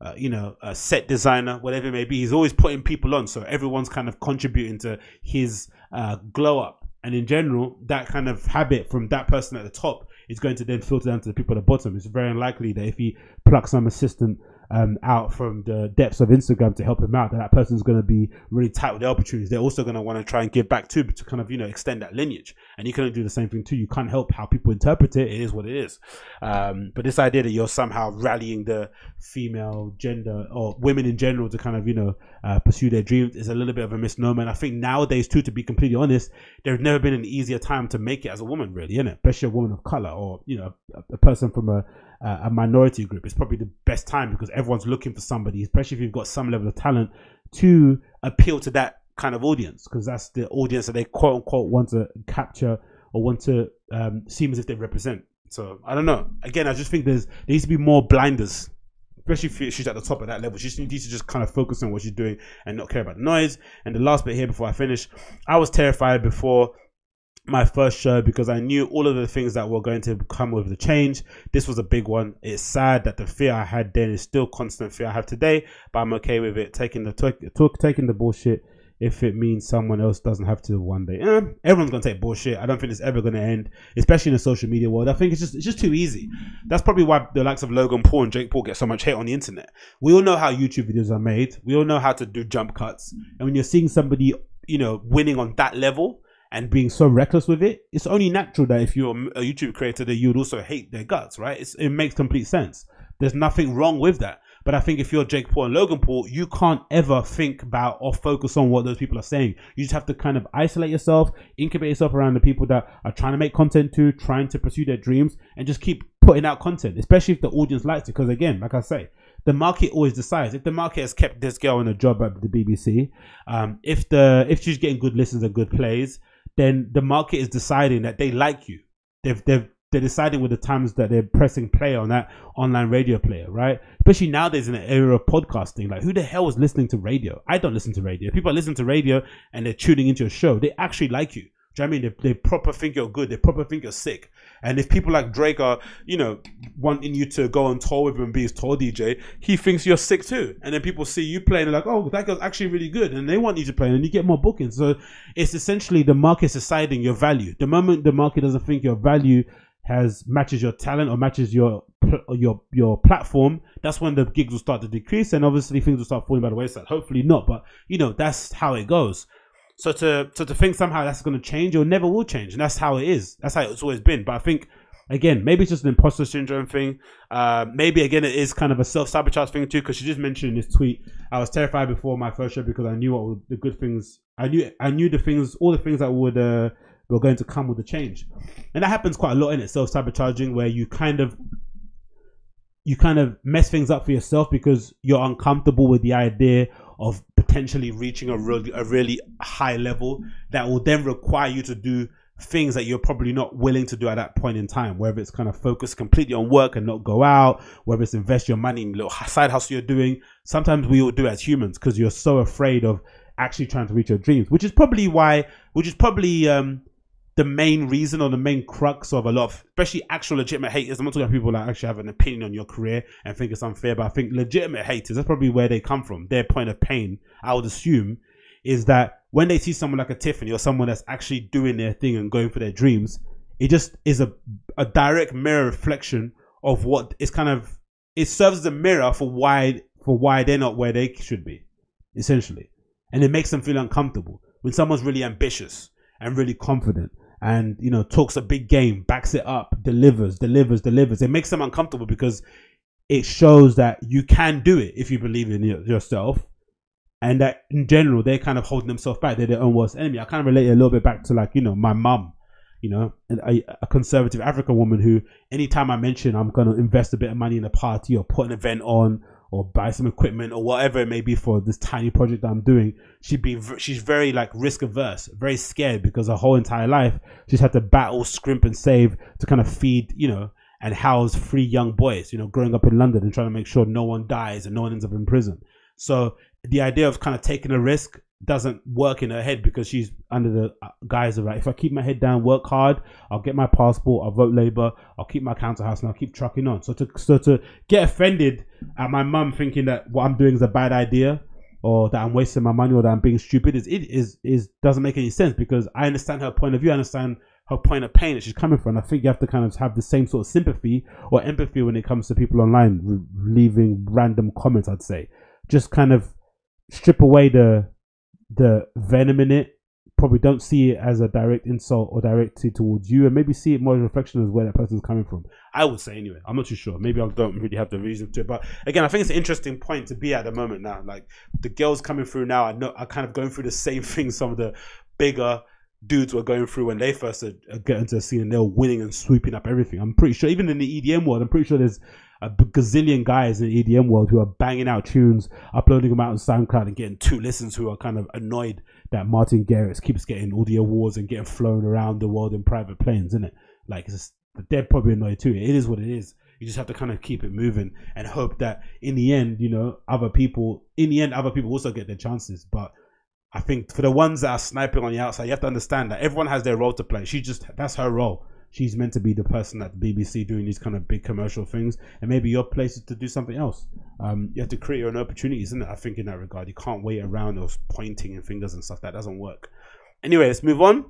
uh, you know, a set designer, whatever it may be, he's always putting people on. So everyone's kind of contributing to his uh, glow up. And in general, that kind of habit from that person at the top is going to then filter down to the people at the bottom. It's very unlikely that if he plucks some assistant um, out from the depths of Instagram to help him out, that that person's going to be really tight with the opportunities. They're also going to want to try and give back too, to kind of you know extend that lineage. And you can do the same thing too. You can't help how people interpret it. It is what it is. Um, but this idea that you're somehow rallying the female gender or women in general to kind of you know uh, pursue their dreams is a little bit of a misnomer. And I think nowadays too, to be completely honest, there's never been an easier time to make it as a woman, really, isn't it? Especially a woman of color or you know a, a person from a uh, a minority group, it's probably the best time because everyone's looking for somebody, especially if you've got some level of talent, to appeal to that kind of audience because that's the audience that they quote unquote want to capture or want to um, seem as if they represent. So I don't know. Again, I just think there's there needs to be more blinders especially if she's at the top of that level. She needs to just kind of focus on what she's doing and not care about the noise. And the last bit here before I finish, I was terrified before my first show because I knew all of the things that were going to come with the change. This was a big one. It's sad that the fear I had then is still constant fear I have today, but I'm okay with it. Taking the taking the bullshit if it means someone else doesn't have to one day. Eh, everyone's gonna take bullshit. I don't think it's ever gonna end, especially in the social media world. I think it's just it's just too easy. That's probably why the likes of Logan Paul and Jake Paul get so much hate on the internet. We all know how YouTube videos are made. We all know how to do jump cuts, and when you're seeing somebody, you know, winning on that level and being so reckless with it, it's only natural that if you're a YouTube creator, that you would also hate their guts, right? It's, it makes complete sense. There's nothing wrong with that. But I think if you're Jake Paul and Logan Paul, you can't ever think about or focus on what those people are saying. You just have to kind of isolate yourself, incubate yourself around the people that are trying to make content too, trying to pursue their dreams, and just keep putting out content, especially if the audience likes it. Because again, like I say, the market always decides. If the market has kept this girl in a job at the BBC, um, if the if she's getting good listens and good plays, then the market is deciding that they like you. They've they've they're deciding with the times that they're pressing play on that online radio player, right? Especially nowadays in the era of podcasting, like who the hell is listening to radio? I don't listen to radio. People are listening to radio and they're tuning into a show. They actually like you. Do you know I mean? They, they proper think you're good. They proper think you're sick. And if people like Drake are, you know, wanting you to go on tour with him and be his tour DJ, he thinks you're sick too. And then people see you playing, like, oh, that guy's actually really good. And they want you to play and you get more bookings. So it's essentially the market's deciding your value. The moment the market doesn't think your value has matches your talent or matches your your your platform, that's when the gigs will start to decrease and obviously things will start falling by the wayside. Hopefully not, but you know, that's how it goes. So to so to think somehow that's going to change or never will change, and that's how it is. That's how it's always been. But I think again, maybe it's just an imposter syndrome thing. Uh, maybe again it is kind of a self sabotage thing too. Because she just mentioned in this tweet, I was terrified before my first show because I knew what the good things. I knew I knew the things, all the things that would uh, were going to come with the change, and that happens quite a lot in it. Self sabotaging, where you kind of you kind of mess things up for yourself because you're uncomfortable with the idea of potentially reaching a really a really high level that will then require you to do things that you're probably not willing to do at that point in time whether it's kind of focus completely on work and not go out whether it's invest your money in little side hustle you're doing. Sometimes we all do as humans because you're so afraid of actually trying to reach your dreams which is probably why which is probably um the main reason or the main crux of a lot of, especially actual legitimate haters. I'm not talking about people that actually have an opinion on your career and think it's unfair, but I think legitimate haters, that's probably where they come from. Their point of pain, I would assume, is that when they see someone like a Tiffany or someone that's actually doing their thing and going for their dreams, it just is a, a direct mirror reflection of what is kind of, it serves as a mirror for why, for why they're not where they should be, essentially. And it makes them feel uncomfortable when someone's really ambitious and really confident and you know talks a big game, backs it up, delivers, delivers, delivers. It makes them uncomfortable because it shows that you can do it if you believe in yourself, and that in general they're kind of holding themselves back. They're their own worst enemy. I kind of relate a little bit back to like you know my mum. You know, a, a conservative African woman who, anytime I mention I'm going to invest a bit of money in a party or put an event on or buy some equipment or whatever it may be for this tiny project that I'm doing, she'd be she's very like risk averse, very scared because her whole entire life she's had to battle, scrimp, and save to kind of feed, you know, and house three young boys, you know, growing up in London and trying to make sure no one dies and no one ends up in prison. So the idea of kind of taking a risk doesn't work in her head because she's under the uh, guise of like, if I keep my head down, work hard, I'll get my passport, I'll vote Labour, I'll keep my council house, and I'll keep trucking on. So to so to get offended at my mum thinking that what I'm doing is a bad idea, or that I'm wasting my money, or that I'm being stupid, is it is is doesn't make any sense because I understand her point of view, I understand her point of pain that she's coming from. I think you have to kind of have the same sort of sympathy or empathy when it comes to people online leaving random comments. I'd say just kind of strip away the the venom in it. Probably don't see it as a direct insult or directed towards you, and maybe see it more as a reflection of where that person's coming from. I would say anyway. I'm not too sure. Maybe I don't really have the reason to it, but again, I think it's an interesting point to be at the moment now. Like the girls coming through now, I know are kind of going through the same thing some of the bigger dudes were going through when they first get into the scene and they were winning and sweeping up everything. I'm pretty sure, even in the EDM world, I'm pretty sure there's a gazillion guys in the EDM world who are banging out tunes, uploading them out on SoundCloud and getting two listens who are kind of annoyed that Martin Garrix keeps getting all the awards and getting flown around the world in private planes, isn't it? Like, it's just, they're probably annoyed too. It is what it is. You just have to kind of keep it moving and hope that in the end, you know, other people, in the end, other people also get their chances. But I think for the ones that are sniping on the outside, you have to understand that everyone has their role to play. She just, that's her role she's meant to be the person at the BBC doing these kind of big commercial things, and maybe your place is to do something else. Um, you have to create your own opportunities, isn't it? I think in that regard, you can't wait around or pointing and fingers and stuff. That doesn't work. Anyway, let's move on.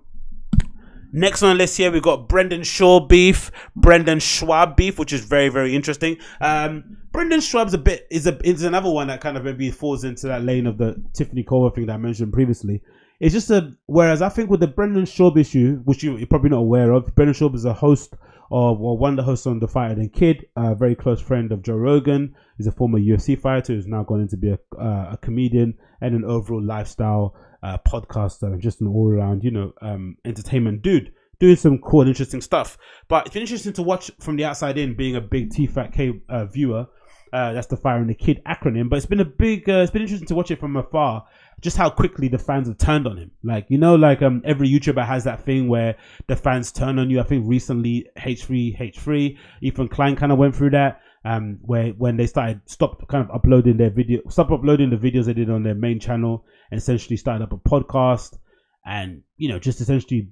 Next on the list here, we've got Brendan Schaub beef, Brendan Schaub beef, which is very, very interesting. Um, Brendan Schaub's a bit is a is another one that kind of maybe falls into that lane of the Tiffany Calver thing that I mentioned previously. It's just a whereas I think with the Brendan Schaub issue, which you, are probably not aware of, Brendan Schaub is a host of or one of the hosts on the Fighter Than Kid, a very close friend of Joe Rogan. He's a former UFC fighter who's now gone into be a, uh, a comedian and an overall lifestyle uh, podcaster and just an all around you know um, entertainment dude. Doing some cool and interesting stuff, but it's been interesting to watch from the outside in. Being a big TFATK uh, viewer, uh, that's the Fighter Than Kid acronym. But it's been a big, uh, it's been interesting to watch it from afar just how quickly the fans have turned on him. Like you know, like um, every YouTuber has that thing where the fans turn on you. I think recently H3 H3 Ethan Klein kind of went through that. Um, where when they started stopped kind of uploading their video, stop uploading the videos they did on their main channel, and essentially started up a podcast, and you know just essentially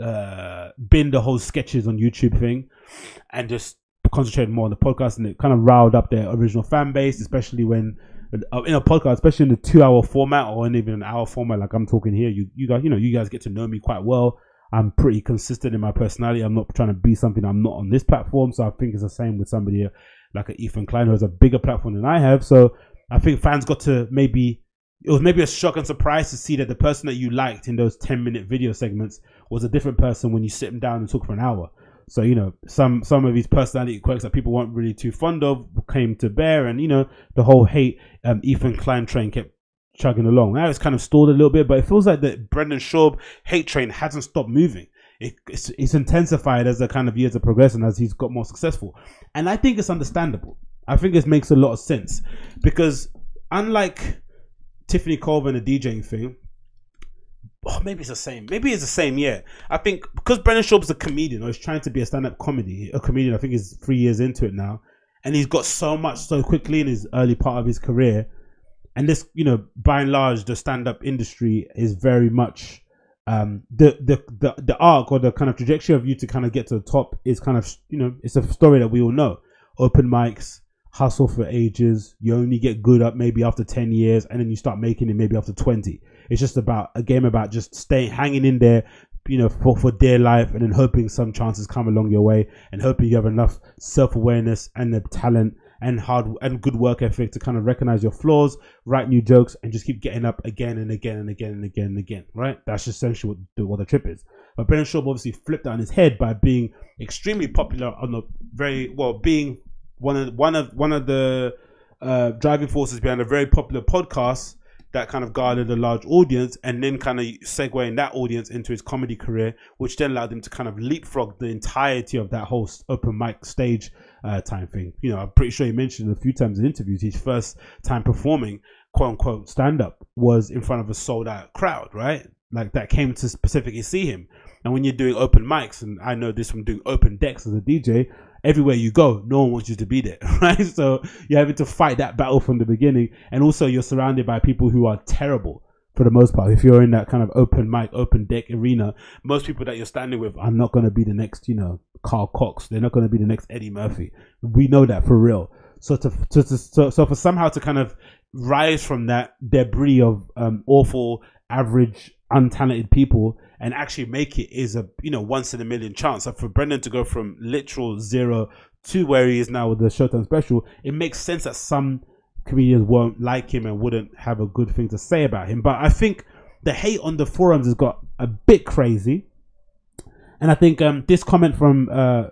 uh, bin the whole sketches on YouTube thing and just concentrated more on the podcast, and it kind of riled up their original fan base, especially when Uh, in a podcast, especially in the two-hour format or in even an hour format, like I'm talking here. You you guys, you know, you guys get to know me quite well. I'm pretty consistent in my personality. I'm not trying to be something I'm not on this platform. So I think it's the same with somebody uh, like a Ethan Klein who has a bigger platform than I have. So I think fans got to maybe it was maybe a shock and surprise to see that the person that you liked in those 10 minute video segments was a different person when you sit them down and talk for an hour. So you know, some some of these personality quirks that people weren't really too fond of came to bear, and you know, the whole hate um, Ethan Klein train kept chugging along. Now it's kind of stalled a little bit, but it feels like the Brendan Schaub hate train hasn't stopped moving. It, it's, it's intensified as the kind of years are progressing as he's got more successful, and I think it's understandable. I think this makes a lot of sense because unlike Tiffany Calver, the DJing thing, oh, maybe it's the same. Maybe it's the same. Yeah, I think because Brendan Schaub's a comedian, or he's trying to be a stand-up comedy, a comedian. I think he's three years into it now, and he's got so much so quickly in his early part of his career. And this, you know, by and large, the stand-up industry is very much um, the, the the the arc or the kind of trajectory of you to kind of get to the top is kind of you know it's a story that we all know. Open mics, hustle for ages. You only get good up maybe after 10 years and then you start making it maybe after 20. It's just about a game about just staying, hanging in there, you know, for, for dear life and then hoping some chances come along your way and hoping you have enough self awareness and the talent and hard and good work ethic to kind of recognize your flaws, write new jokes, and just keep getting up again and again and again and again and again. Right? That's essentially what the, what the trip is. But Ben Schaub obviously flipped on his head by being extremely popular on the very well, being one of one of one of the uh, driving forces behind a very popular podcast that kind of garnered a large audience and then kind of segueing that audience into his comedy career, which then allowed him to kind of leapfrog the entirety of that whole open mic stage uh, time thing. You know, I'm pretty sure he mentioned a few times in interviews his first time performing quote unquote stand up was in front of a sold out crowd, right? Like that came to specifically see him. And when you're doing open mics, and I know this from doing open decks as a DJ, everywhere you go, no one wants you to be there, right? So you're having to fight that battle from the beginning, and also you're surrounded by people who are terrible for the most part. If you're in that kind of open mic, open deck arena, most people that you're standing with are not going to be the next, you know, Carl Cox. They're not going to be the next Eddie Murphy. We know that for real. So to, to, to so, so for somehow to kind of rise from that debris of um, awful, average, untalented people and actually make it is a you know once in a million chance. So for Brendan to go from literal zero to where he is now with the Showtime special, it makes sense that some comedians won't like him and wouldn't have a good thing to say about him. But I think the hate on the forums has got a bit crazy, and I think um, this comment from uh,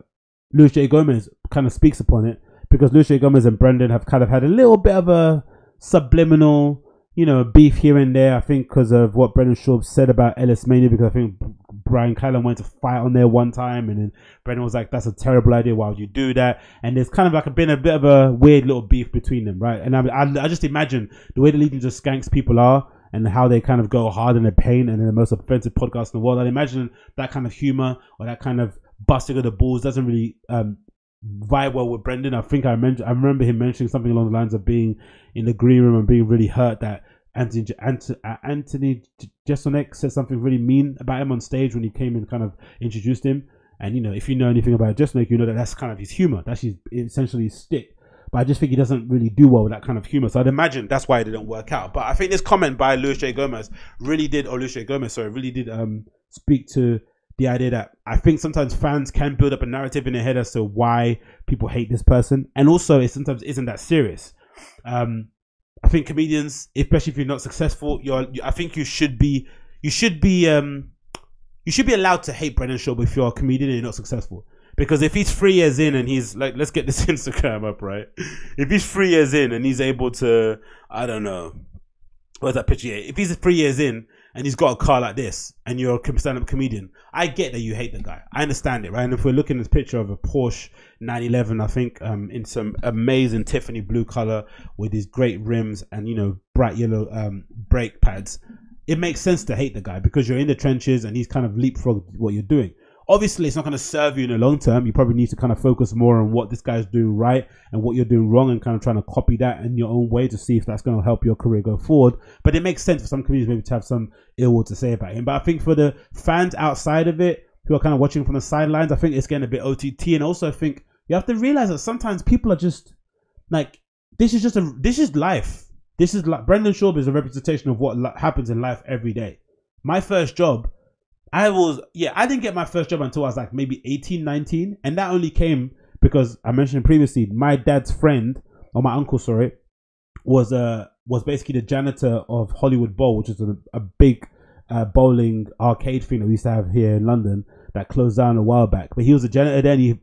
Luis J Gomez kind of speaks upon it because Luis J Gomez and Brendan have kind of had a little bit of a subliminal you know, beef here and there. I think because of what Brendan Schaub said about Ellis Mania, because I think Brian Callen went to fight on there one time, and then Brendan was like, "That's a terrible idea. Why would you do that?" And there's kind of like a, been a bit of a weird little beef between them, right? And I, I, I just imagine the way the Legion of Skanks people are. And how they kind of go hard in their pain and in the most offensive podcast in the world. I imagine that kind of humor or that kind of busting of the balls doesn't really um, vibe well with Brendan. I think I mentioned I remember him mentioning something along the lines of being in the green room and being really hurt that Anthony uh, Anthony Jeselnik said something really mean about him on stage when he came and kind of introduced him. And you know, if you know anything about Jeselnik, you know that that's kind of his humor. That's his essentially his stick. But I just think he doesn't really do well with that kind of humor. So I'd imagine that's why it didn't work out. But I think this comment by Luis J Gomez really did, or Luis J Gomez, sorry, really did um, speak to the idea that I think sometimes fans can build up a narrative in their head as to why people hate this person, and also it sometimes isn't that serious. Um, I think comedians, especially if you're not successful, you're. I think you should be. You should be. Um, you should be allowed to hate Brendan Schaub if you're a comedian and you're not successful. Because if he's three years in and he's like, let's get this Instagram up, right? If he's three years in and he's able to, I don't know, what's that picture? If he's three years in and he's got a car like this and you're a stand-up comedian, I get that you hate the guy. I understand it, right? And if we're looking at this picture of a Porsche 911, I think, um, in some amazing Tiffany blue color with these great rims and you know bright yellow um brake pads, it makes sense to hate the guy because you're in the trenches and he's kind of leapfrogged what you're doing obviously it's not going to serve you in the long term. You probably need to kind of focus more on what this guy's doing right and what you're doing wrong and kind of trying to copy that in your own way to see if that's going to help your career go forward. But it makes sense for some communities maybe to have some ill will to say about him. But I think for the fans outside of it, who are kind of watching from the sidelines. I think it's getting a bit OTT, and also I think you have to realize that sometimes people are just like this is just a this is life. This is like Brendan Schaub is a representation of what happens in life every day. My first job, I was yeah, I didn't get my first job until I was like maybe 18, 19, and that only came because I mentioned previously my dad's friend or my uncle, sorry, was uh was basically the janitor of Hollywood Bowl, which is a, a big uh, bowling arcade thing that we used to have here in London that closed down a while back. But he was a janitor then. He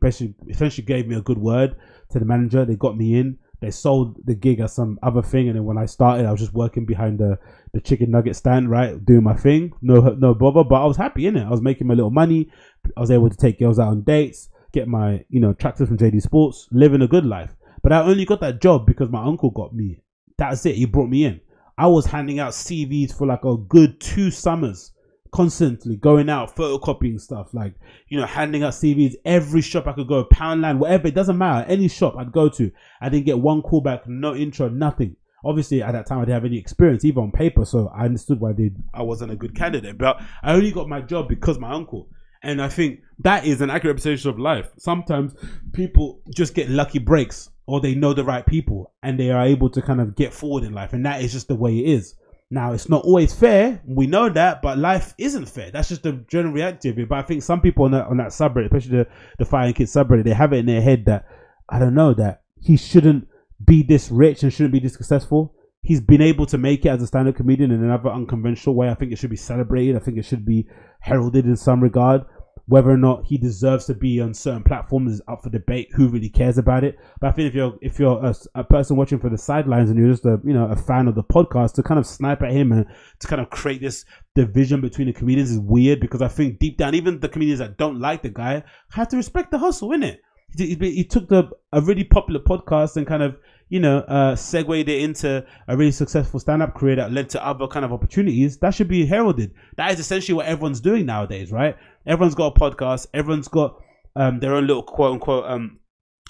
essentially gave me a good word to the manager. They got me in. They sold the gig as some other thing, and then when I started, I was just working behind the, the chicken nugget stand, right, doing my thing. No, no bother. But I was happy in it. I was making my little money. I was able to take girls out on dates, get my you know tractors from JD Sports, living a good life. But I only got that job because my uncle got me. That's it. He brought me in. I was handing out CVs for like a good two summers, constantly going out, photocopying stuff, like, you know, handing out CVs every shop I could go, Poundland, whatever, it doesn't matter. Any shop I'd go to. I didn't get one callback, no intro, nothing. Obviously, at that time, I didn't have any experience, even on paper, so I understood why they, I wasn't a good candidate. But I only got my job because my uncle. And I think that is an accurate representation of life. Sometimes people just get lucky breaks or they know the right people and they are able to kind of get forward in life. And that is just the way it is. Now, it's not always fair. We know that, but life isn't fair. That's just the general reality of it. But I think some people on that, on that subreddit, especially the, the Fire and Kids subreddit, they have it in their head that, I don't know, that he shouldn't be this rich and shouldn't be this successful. He's been able to make it as a stand-up comedian in another unconventional way. I think it should be celebrated. I think it should be heralded in some regard. Whether or not he deserves to be on certain platforms is up for debate. Who really cares about it? But I think if you're if you're a, a person watching for the sidelines and you're just a you know a fan of the podcast, to kind of snipe at him and to kind of create this division between the comedians is weird because I think deep down, even the comedians that don't like the guy have to respect the hustle, innit? He, he, he took the a really popular podcast and kind of you know, uh, segued it into a really successful stand-up career that led to other kind of opportunities, that should be heralded. That is essentially what everyone's doing nowadays, right? Everyone's got a podcast. Everyone's got um, their own little quote unquote um,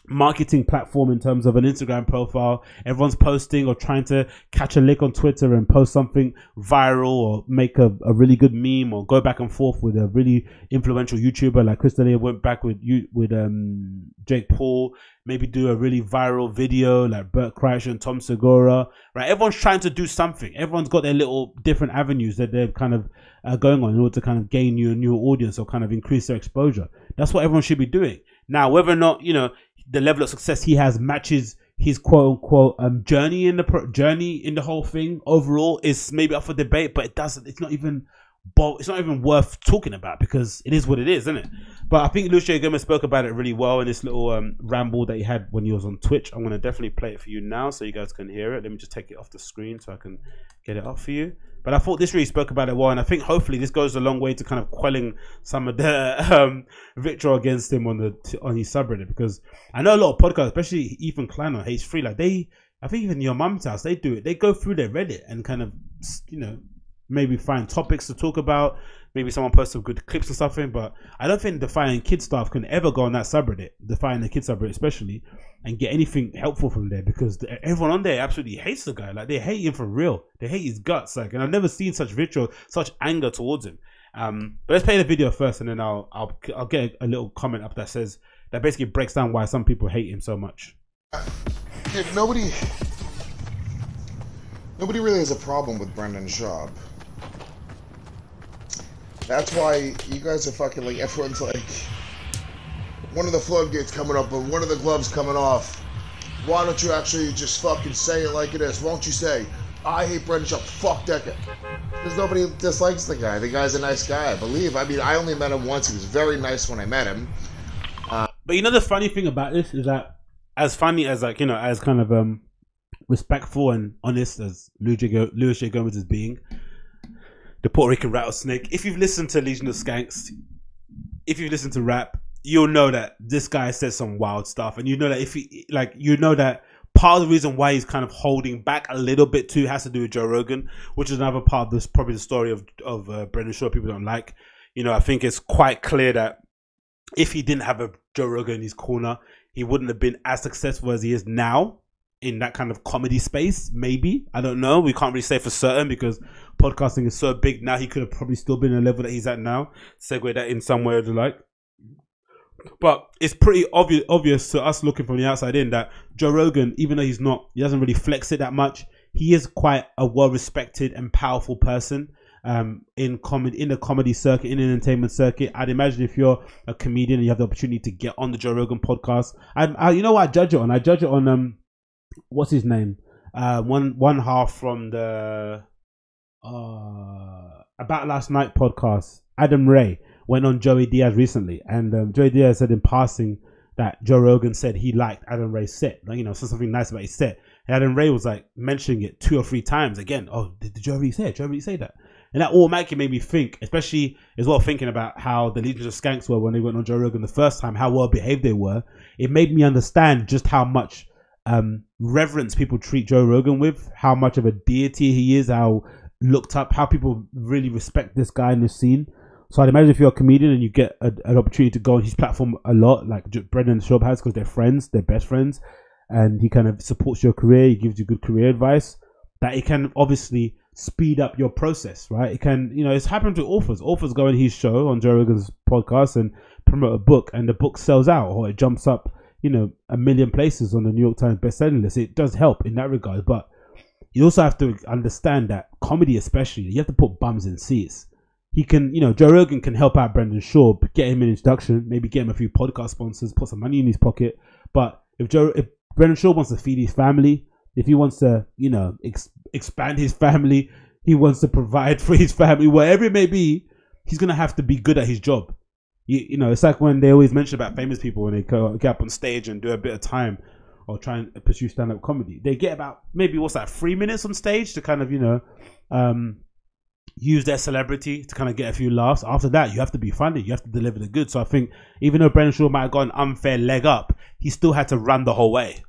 marketing platform in terms of an Instagram profile. Everyone's posting or trying to catch a lick on Twitter and post something viral or make a, a really good meme or go back and forth with a really influential YouTuber like Chris D'Elia went back with you with um Jake Paul. Maybe do a really viral video like Bert Kreischer and Tom Segura. Right, everyone's trying to do something. Everyone's got their little different avenues that they're kind of uh, going on in order to kind of gain you a new audience or kind of increase their exposure. That's what everyone should be doing. Now, whether or not you know the level of success he has matches his quote unquote um journey in the pro- journey in the whole thing overall is maybe up for debate, but it doesn't. It's not even. It's not even worth talking about because it is what it is, isn't it? But I think Luis J Gomez spoke about it really well in this little um, ramble that he had when he was on Twitch. I'm going to definitely play it for you now so you guys can hear it. Let me just take it off the screen so I can get it up for you. But I thought this really spoke about it well, and I think hopefully this goes a long way to kind of quelling some of the um, vitriol against him on the on his subreddit because I know a lot of podcasts, especially Ethan Klein on H Free, like they, I think even your mum's house, they do it. They go through their Reddit and kind of, you know, maybe find topics to talk about. Maybe someone posts some good clips or something, but I don't think Defying Kid staff can ever go on that subreddit, Defying the Kid subreddit especially, and get anything helpful from there because everyone on there absolutely hates the guy. Like they hate him for real. They hate his guts. Like, and I've never seen such vitriol, such anger towards him. Um, but let's play the video first, and then I'll I'll I'll get a, little comment up that says that basically breaks down why some people hate him so much. Nobody, nobody really has a problem with Brendan Schaub. That's why you guys are fucking like everyone's like, one of the floodgates coming up, but one of the gloves coming off. Why don't you actually just fucking say it like it is? Won't you say, I hate Brendan Schaub, fuck that? Because nobody dislikes the guy. The guy's a nice guy, I believe. I mean, I only met him once. He was very nice when I met him. But you know the funny thing about this is that as funny as like you know as kind of um respectful and honest as J. Gomez is being, the Puerto Rican rattlesnake. If you've listened to Legion of Skanks, if you've listened to rap, you'll know that this guy says some wild stuff, and you know that if he like you know that part of the reason why he's kind of holding back a little bit too has to do with Joe Rogan, which is another part of this probably the story of of uh, Brendan Schaub people don't like. You know, I think it's quite clear that if he didn't have a Joe Rogan in his corner, he wouldn't have been as successful as he is now in that kind of comedy space. Maybe I don't know. We can't really say for certain because podcasting is so big now, he could have probably still been at a level that he's at now. Segue that in some way or the like. But it's pretty obvious obvious to us looking from the outside in that Joe Rogan, even though he's not, he doesn't really flex it that much. He is quite a well respected and powerful person um, in comedy, in the comedy circuit, in the entertainment circuit. I'd imagine if you're a comedian and you have the opportunity to get on the Joe Rogan podcast, I, I you know what I judge it on? I judge it on um, what's his name? Uh, one one half from the uh about last night podcast. Adam Ray went on Joey Diaz recently, and um, Joey Diaz said in passing that Joe Rogan said he liked Adam Ray's set, like you know, said something nice about his set. And Adam Ray was like mentioning it two or three times again. Oh, did, did Joe really say it? Joe really say that? And that automatically made me think, especially as well thinking about how the Legions of Skanks were when they went on Joe Rogan the first time, how well behaved they were. It made me understand just how much um, reverence people treat Joe Rogan with, how much of a deity he is, how looked up, how people really respect this guy in this scene. So I'd imagine if you're a comedian and you get a, an opportunity to go on his platform a lot, like Brendan Schaub has, because they're friends, they're best friends, and he kind of supports your career, he gives you good career advice, that it can obviously speed up your process, right? It can, you know, it's happened to authors. Authors go on his show on Joe Rogan's podcast and promote a book, and the book sells out or it jumps up, you know, a million places on the New York Times bestselling list. It does help in that regard, but you also have to understand that comedy, especially, you have to put bums in seats. He can, you know, Joe Rogan can help out Brendan Schaub, get him an introduction, maybe get him a few podcast sponsors, put some money in his pocket. But if Joe, if Brendan Schaub wants to feed his family, if he wants to, you know, ex- expand his family, he wants to provide for his family, wherever it may be, he's gonna have to be good at his job. You, you know, it's like when they always mention about famous people when they go, get up on stage and do a bit of time or try and pursue stand-up comedy. They get about maybe what's that, three minutes on stage to kind of, you know, um, use their celebrity to kind of get a few laughs. After that, you have to be funny. You have to deliver the goods. So I think even though Brendan Schaub might have got an unfair leg up, he still had to run the whole way,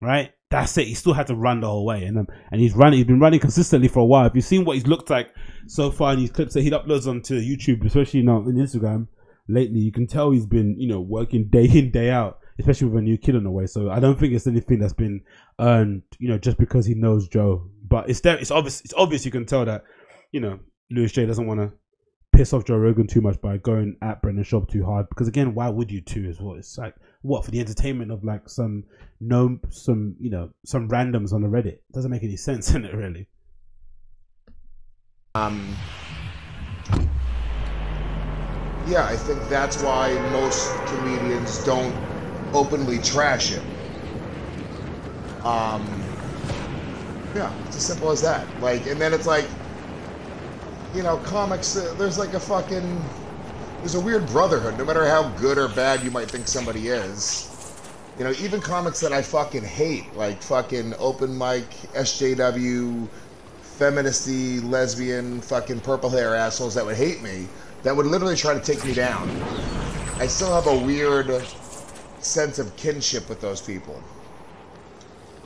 right? That's it. He still had to run the whole way, and um, and he's running. He's been running consistently for a while. If you've seen what he's looked like so far in these clips that he uploads onto YouTube, especially now on Instagram lately, you can tell he's been you know working day in day out, especially with a new kid on the way. So I don't think it's anything that's been earned, you know, just because he knows Joe. But it's there. It's obvious. It's obvious. You can tell that you know Louis J doesn't want to piss off Joe Rogan too much by going at Brendan Schaub too hard. Because again, why would you too? As well, it's like what for the entertainment of like some no some you know some randoms on the Reddit. it doesn't make any sense in it really. Um, yeah, I think that's why most comedians don't openly trash it. Um, yeah, it's as simple as that. Like, and then it's like, you know, comics. Uh, there's like a fucking, there's a weird brotherhood. No matter how good or bad you might think somebody is, you know, even comics that I fucking hate, like fucking open mic, SJW, feministy, lesbian, fucking purple hair assholes that would hate me, that would literally try to take me down. I still have a weird sense of kinship with those people.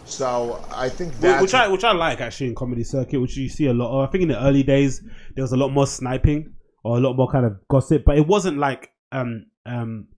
So I think that's which I which I like actually in comedy circuit, which you see a lot of. I think in the early days there was a lot more sniping or a lot more kind of gossip, but it wasn't like um um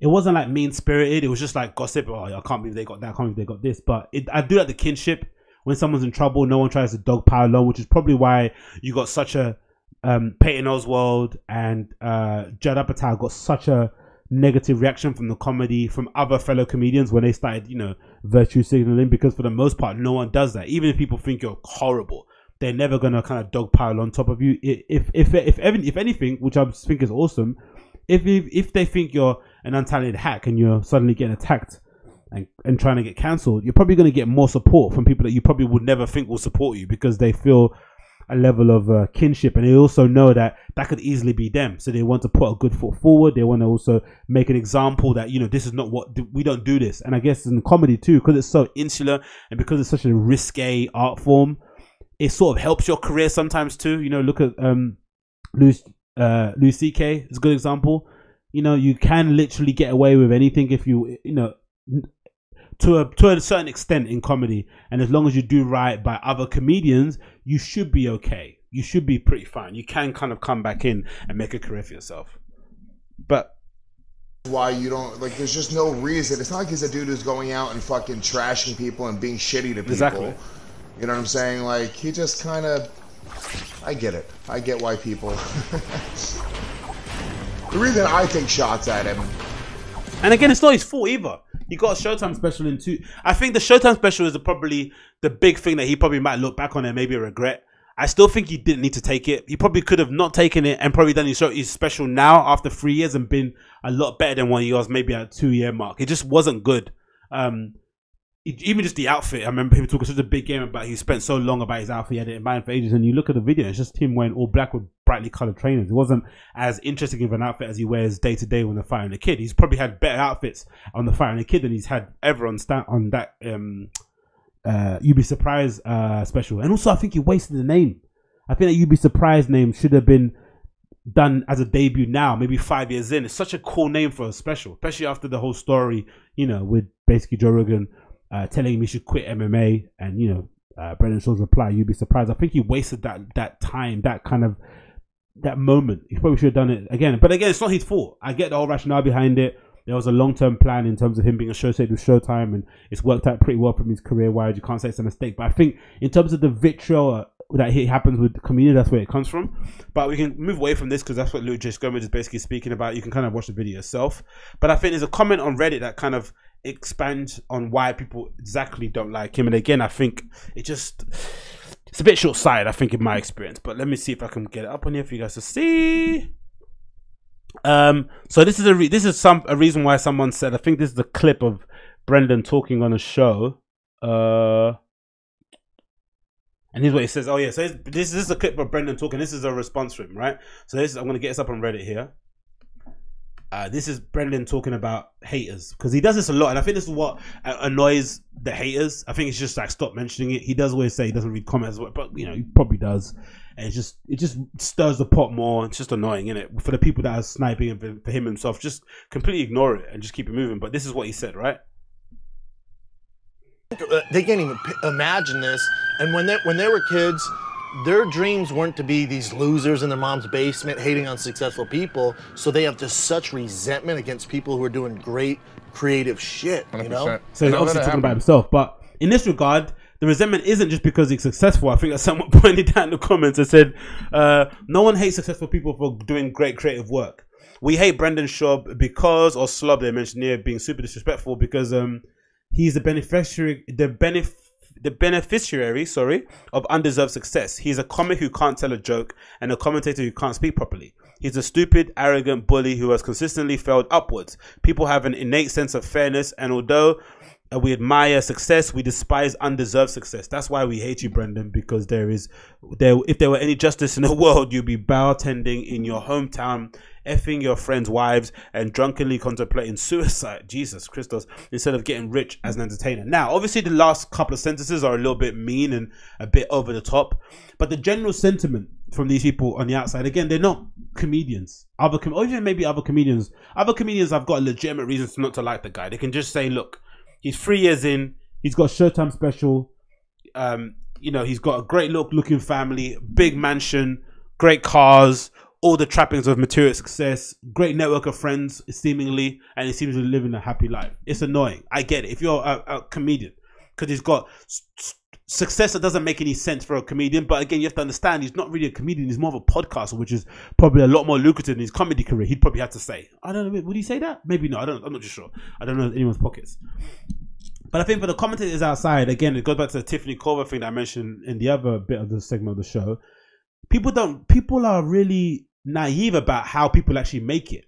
it wasn't like mean spirited. It was just like gossip. Oh, I can't believe they got that. I can't believe they got this. But it, I do like the kinship. When someone's in trouble, no one tries to dog pile on, which is probably why you got such a um, Patton Oswalt and uh, Judd Apatow got such a negative reaction from the comedy from other fellow comedians when they started, you know, virtue signaling. Because for the most part, no one does that. Even if people think you're horrible, they're never gonna kind of dog pile on top of you. If if if if, if anything, which I think is awesome, if if, if they think you're an untalented hack and you're suddenly getting attacked and, and trying to get cancelled, you're probably going to get more support from people that you probably would never think will support you because they feel a level of uh, kinship and they also know that that could easily be them. So they want to put a good foot forward. They want to also make an example that, you know, this is not what we don't do this. And I guess in comedy too, because it's so insular and because it's such a risque art form, it sort of helps your career sometimes too. You know, look at um, Louis, uh, Louis C.K. is a good example you know you can literally get away with anything if you you know to a to a certain extent in comedy and as long as you do right by other comedians you should be okay you should be pretty fine you can kind of come back in and make a career for yourself but why you don't like there's just no reason it's not like he's a dude who's going out and fucking trashing people and being shitty to people Exactly. you know what i'm saying like he just kind of I get it. I get why people. the reason I take shots at him. And again, it's not his fault either. He got a Showtime special in two. I think the Showtime special is probably the big thing that he probably might look back on and maybe regret. I still think he didn't need to take it. He probably could have not taken it and probably done his, show, his special now after three years and been a lot better than what he was maybe at a two year mark. It just wasn't good. Um, even just the outfit. I remember him talking such a big game about he spent so long about his outfit. He had it in mind for ages. And you look at the video, it's just him wearing all black with brightly colored trainers. It wasn't as interesting of an outfit as he wears day to day when they're fighting a kid. He's probably had better outfits on the fighting a kid than he's had ever on sta- on that um uh you'd be surprised uh special. And also I think he wasted the name. I think that you'd be surprised name should have been done as a debut now, maybe five years in. It's such a cool name for a special, especially after the whole story, you know, with basically Joe Rogan uh, telling him he should quit MMA, and you know, uh, Brendan Schaub's reply, "You'd be surprised." I think he wasted that that time, that kind of that moment. He probably should have done it again. But again, it's not his fault. I get the whole rationale behind it. There was a long term plan in terms of him being associated with Showtime, and it's worked out pretty well from his career wise. You can't say it's a mistake. But I think in terms of the vitriol that he happens with the community, that's where it comes from. But we can move away from this because that's what Lucas Gomez is basically speaking about. You can kind of watch the video yourself. But I think there's a comment on Reddit that kind of expands on why people exactly don't like him. And again, I think it just it's a bit short sighted, I think, in my experience. But let me see if I can get it up on here for you guys to see. Um, so this is a this is some a reason why someone said I think this is a clip of Brendan talking on a show. Uh, and here's what he says. Oh yeah, so this, this is a clip of Brendan talking. This is a response from him, right? So this I'm gonna get this up on Reddit here. Uh, this is Brendan talking about haters because he does this a lot, and I think this is what uh, annoys the haters. I think it's just like stop mentioning it. He does always say he doesn't read comments, but you know he probably does, and it just it just stirs the pot more. It's just annoying, isn't it? For the people that are sniping and for, for him himself, just completely ignore it and just keep it moving. But this is what he said, right? Uh, they can't even imagine this. And when they when they were kids, their dreams weren't to be these losers in their mom's basement hating on successful people. So they have just such resentment against people who are doing great creative shit. You know. 100%. So he's obviously talking about himself. But in this regard, the resentment isn't just because he's successful. I think that someone pointed out in the comments and said, uh, no one hates successful people for doing great creative work. We hate Brendan Schaub because, or Slob, they mentioned here, being super disrespectful because um, he's the beneficiary, the benef- the beneficiary, sorry, of undeserved success. He's a comic who can't tell a joke and a commentator who can't speak properly. He's a stupid, arrogant bully who has consistently failed upwards. People have an innate sense of fairness, and although uh, we admire success, we despise undeserved success. That's why we hate you, Brendan, because there is there. If there were any justice in the world, you'd be bartending in your hometown, effing your friends' wives, and drunkenly contemplating suicide. Jesus Christos, instead of getting rich as an entertainer. Now, obviously, the last couple of sentences are a little bit mean and a bit over the top, but the general sentiment from these people on the outside, again, they're not comedians. Other com- or even maybe other comedians. Other comedians have got legitimate reasons not to like the guy. They can just say, look, he's three years in, he's got Showtime special. Um, you know, he's got a great look looking family, big mansion, great cars, all the trappings of material success, great network of friends, seemingly, and he seems to be living a happy life. It's annoying. I get it. If you're a, a comedian, because he's got success that doesn't make any sense for a comedian. But again, you have to understand he's not really a comedian. He's more of a podcaster, which is probably a lot more lucrative in his comedy career. He'd probably have to say, I don't know. Would he say that? Maybe not. I don't. I'm not just sure. I don't know anyone's pockets. But I think for the commentators outside, again, it goes back to the Tiffany Calver thing that I mentioned in the other bit of the segment of the show. People don't. People are really naive about how people actually make it.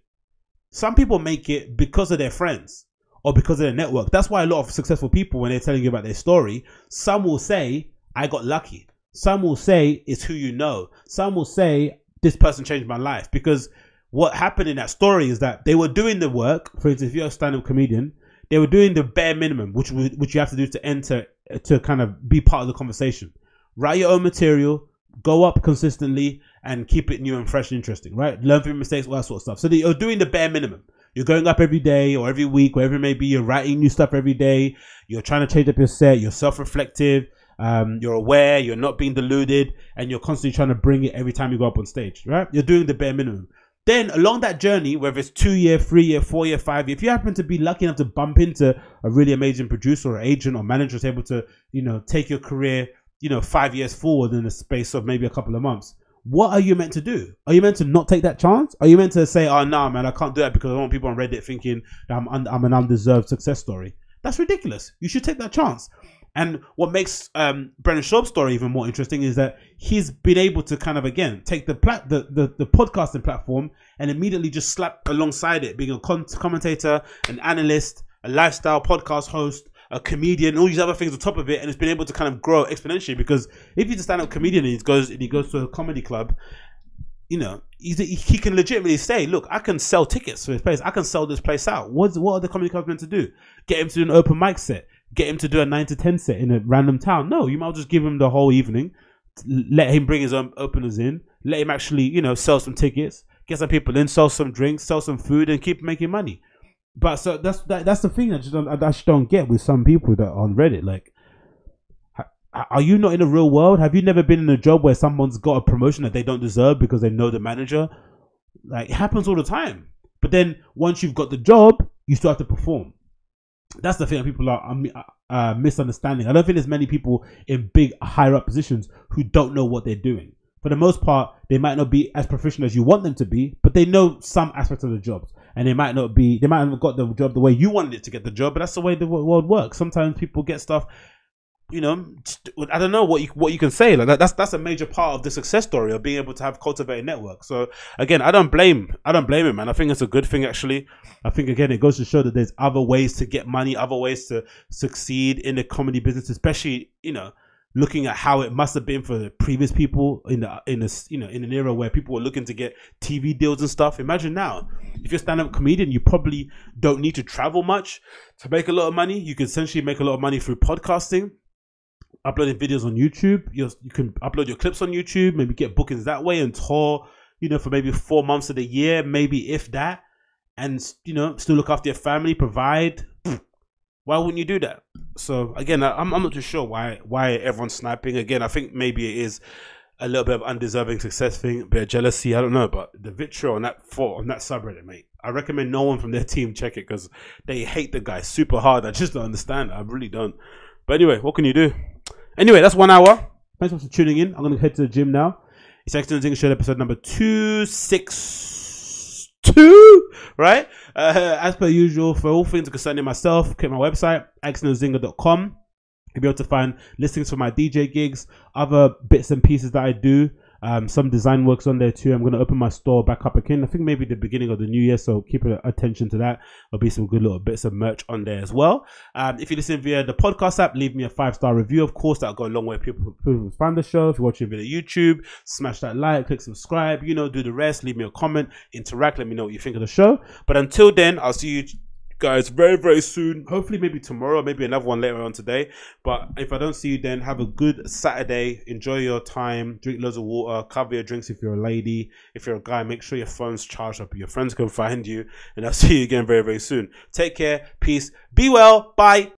Some people make it because of their friends or because of their network. That's why a lot of successful people, when they're telling you about their story, some will say, "I got lucky." Some will say, "It's who you know." Some will say, "This person changed my life." Because what happened in that story is that they were doing the work. For instance, if you're a stand-up comedian, they were doing the bare minimum, which which you have to do to enter to kind of be part of the conversation. Write your own material, go up consistently, and keep it new and fresh and interesting. Right? Learn from your mistakes, all that sort of stuff. So that you're doing the bare minimum. You're going up every day or every week, wherever it may be. You're writing new stuff every day. You're trying to change up your set. You're self-reflective. Um, you're aware. You're not being deluded, and you're constantly trying to bring it every time you go up on stage. Right? You're doing the bare minimum. Then along that journey, whether it's two year, three year, four year, five year, if you happen to be lucky enough to bump into a really amazing producer or agent or manager who's able to, you know, take your career you know, five years forward in the space of maybe a couple of months. What are you meant to do? Are you meant to not take that chance? Are you meant to say, "Oh no, man, I can't do that because I want people on Reddit thinking that I'm I'm an undeserved success story"? That's ridiculous. You should take that chance. And what makes um, Brendan Schaub's story even more interesting is that he's been able to kind of again take the plat- the, the, the podcasting platform and immediately just slap alongside it, being a commentator, an analyst, a lifestyle podcast host, a comedian, all these other things on top of it, and it's been able to kind of grow exponentially. Because if he's a stand-up comedian and he goes and he goes to a comedy club, you know, he's, he can legitimately say, "Look, I can sell tickets for this place. I can sell this place out." What's what are the comedy clubs meant to do? Get him to do an open mic set. Get him to do a nine to ten set in a random town. No, you might just give him the whole evening. Let him bring his own openers in. Let him actually, you know, sell some tickets, get some people in, sell some drinks, sell some food, and keep making money. But so that's that, that's the thing I just don't, I just don't get with some people that are on Reddit. Like, are you not in the real world? Have you never been in a job where someone's got a promotion that they don't deserve because they know the manager? Like, it happens all the time. But then once you've got the job, you still have to perform. That's the thing that people are uh, misunderstanding. I don't think there's many people in big higher up positions who don't know what they're doing. For the most part, they might not be as proficient as you want them to be, but they know some aspects of the job. And they might not be, they might not have got the job the way you wanted it to get the job, but that's the way the world works. Sometimes people get stuff, you know, I don't know what you what you can say. Like that, that's that's a major part of the success story of being able to have cultivated network. So again, I don't blame I don't blame him, man. I think it's a good thing actually. I think again it goes to show that there's other ways to get money, other ways to succeed in the comedy business, especially you know looking at how it must have been for the previous people in the in this you know in an era where people were looking to get TV deals and stuff. Imagine now, if you're a stand-up comedian, you probably don't need to travel much to make a lot of money. You can essentially make a lot of money through podcasting, uploading videos on YouTube. you you can upload your clips on YouTube, maybe get bookings that way and tour, you know, for maybe four months of the year, maybe if that, and you know, still look after your family, provide. Why wouldn't you do that? So again, I- I'm I'm not too sure why why everyone's sniping. Again, I think maybe it is a little bit of undeserving success thing, bit of jealousy. I don't know, but the vitriol on that for on that subreddit, mate. I recommend no one from their team check it because they hate the guy super hard. I just don't understand. I really don't. But anyway, what can you do? Anyway, that's one hour. Thanks for tuning in. I'm gonna head to the gym now. It's Agostinho Zinga Show episode number two six two. Right? Uh, as per usual, for all things concerning myself, click my website, agostinhozinga.com. You'll be able to find listings for my DJ gigs, other bits and pieces that I do. Um, some design works on there too. I'm going to open my store back up again. I think maybe the beginning of the new year, so keep an attention to that. There'll be some good little bits of merch on there as well. Um, if you listen via the podcast app, leave me a five star review. Of course, that'll go a long way. People, people find the show. If you're watching via YouTube, smash that like, click subscribe. You know, do the rest. Leave me a comment, interact. Let me know what you think of the show. But until then, I'll see you guys very very soon. Hopefully maybe tomorrow maybe another one later on today. But if i don't see you then have a good saturday. Enjoy your time. Drink loads of water. Cover your drinks if you're a lady. If you're a guy make sure your phone's charged up. Your friends can find you. And i'll see you again very very soon. Take care. Peace. Be well. Bye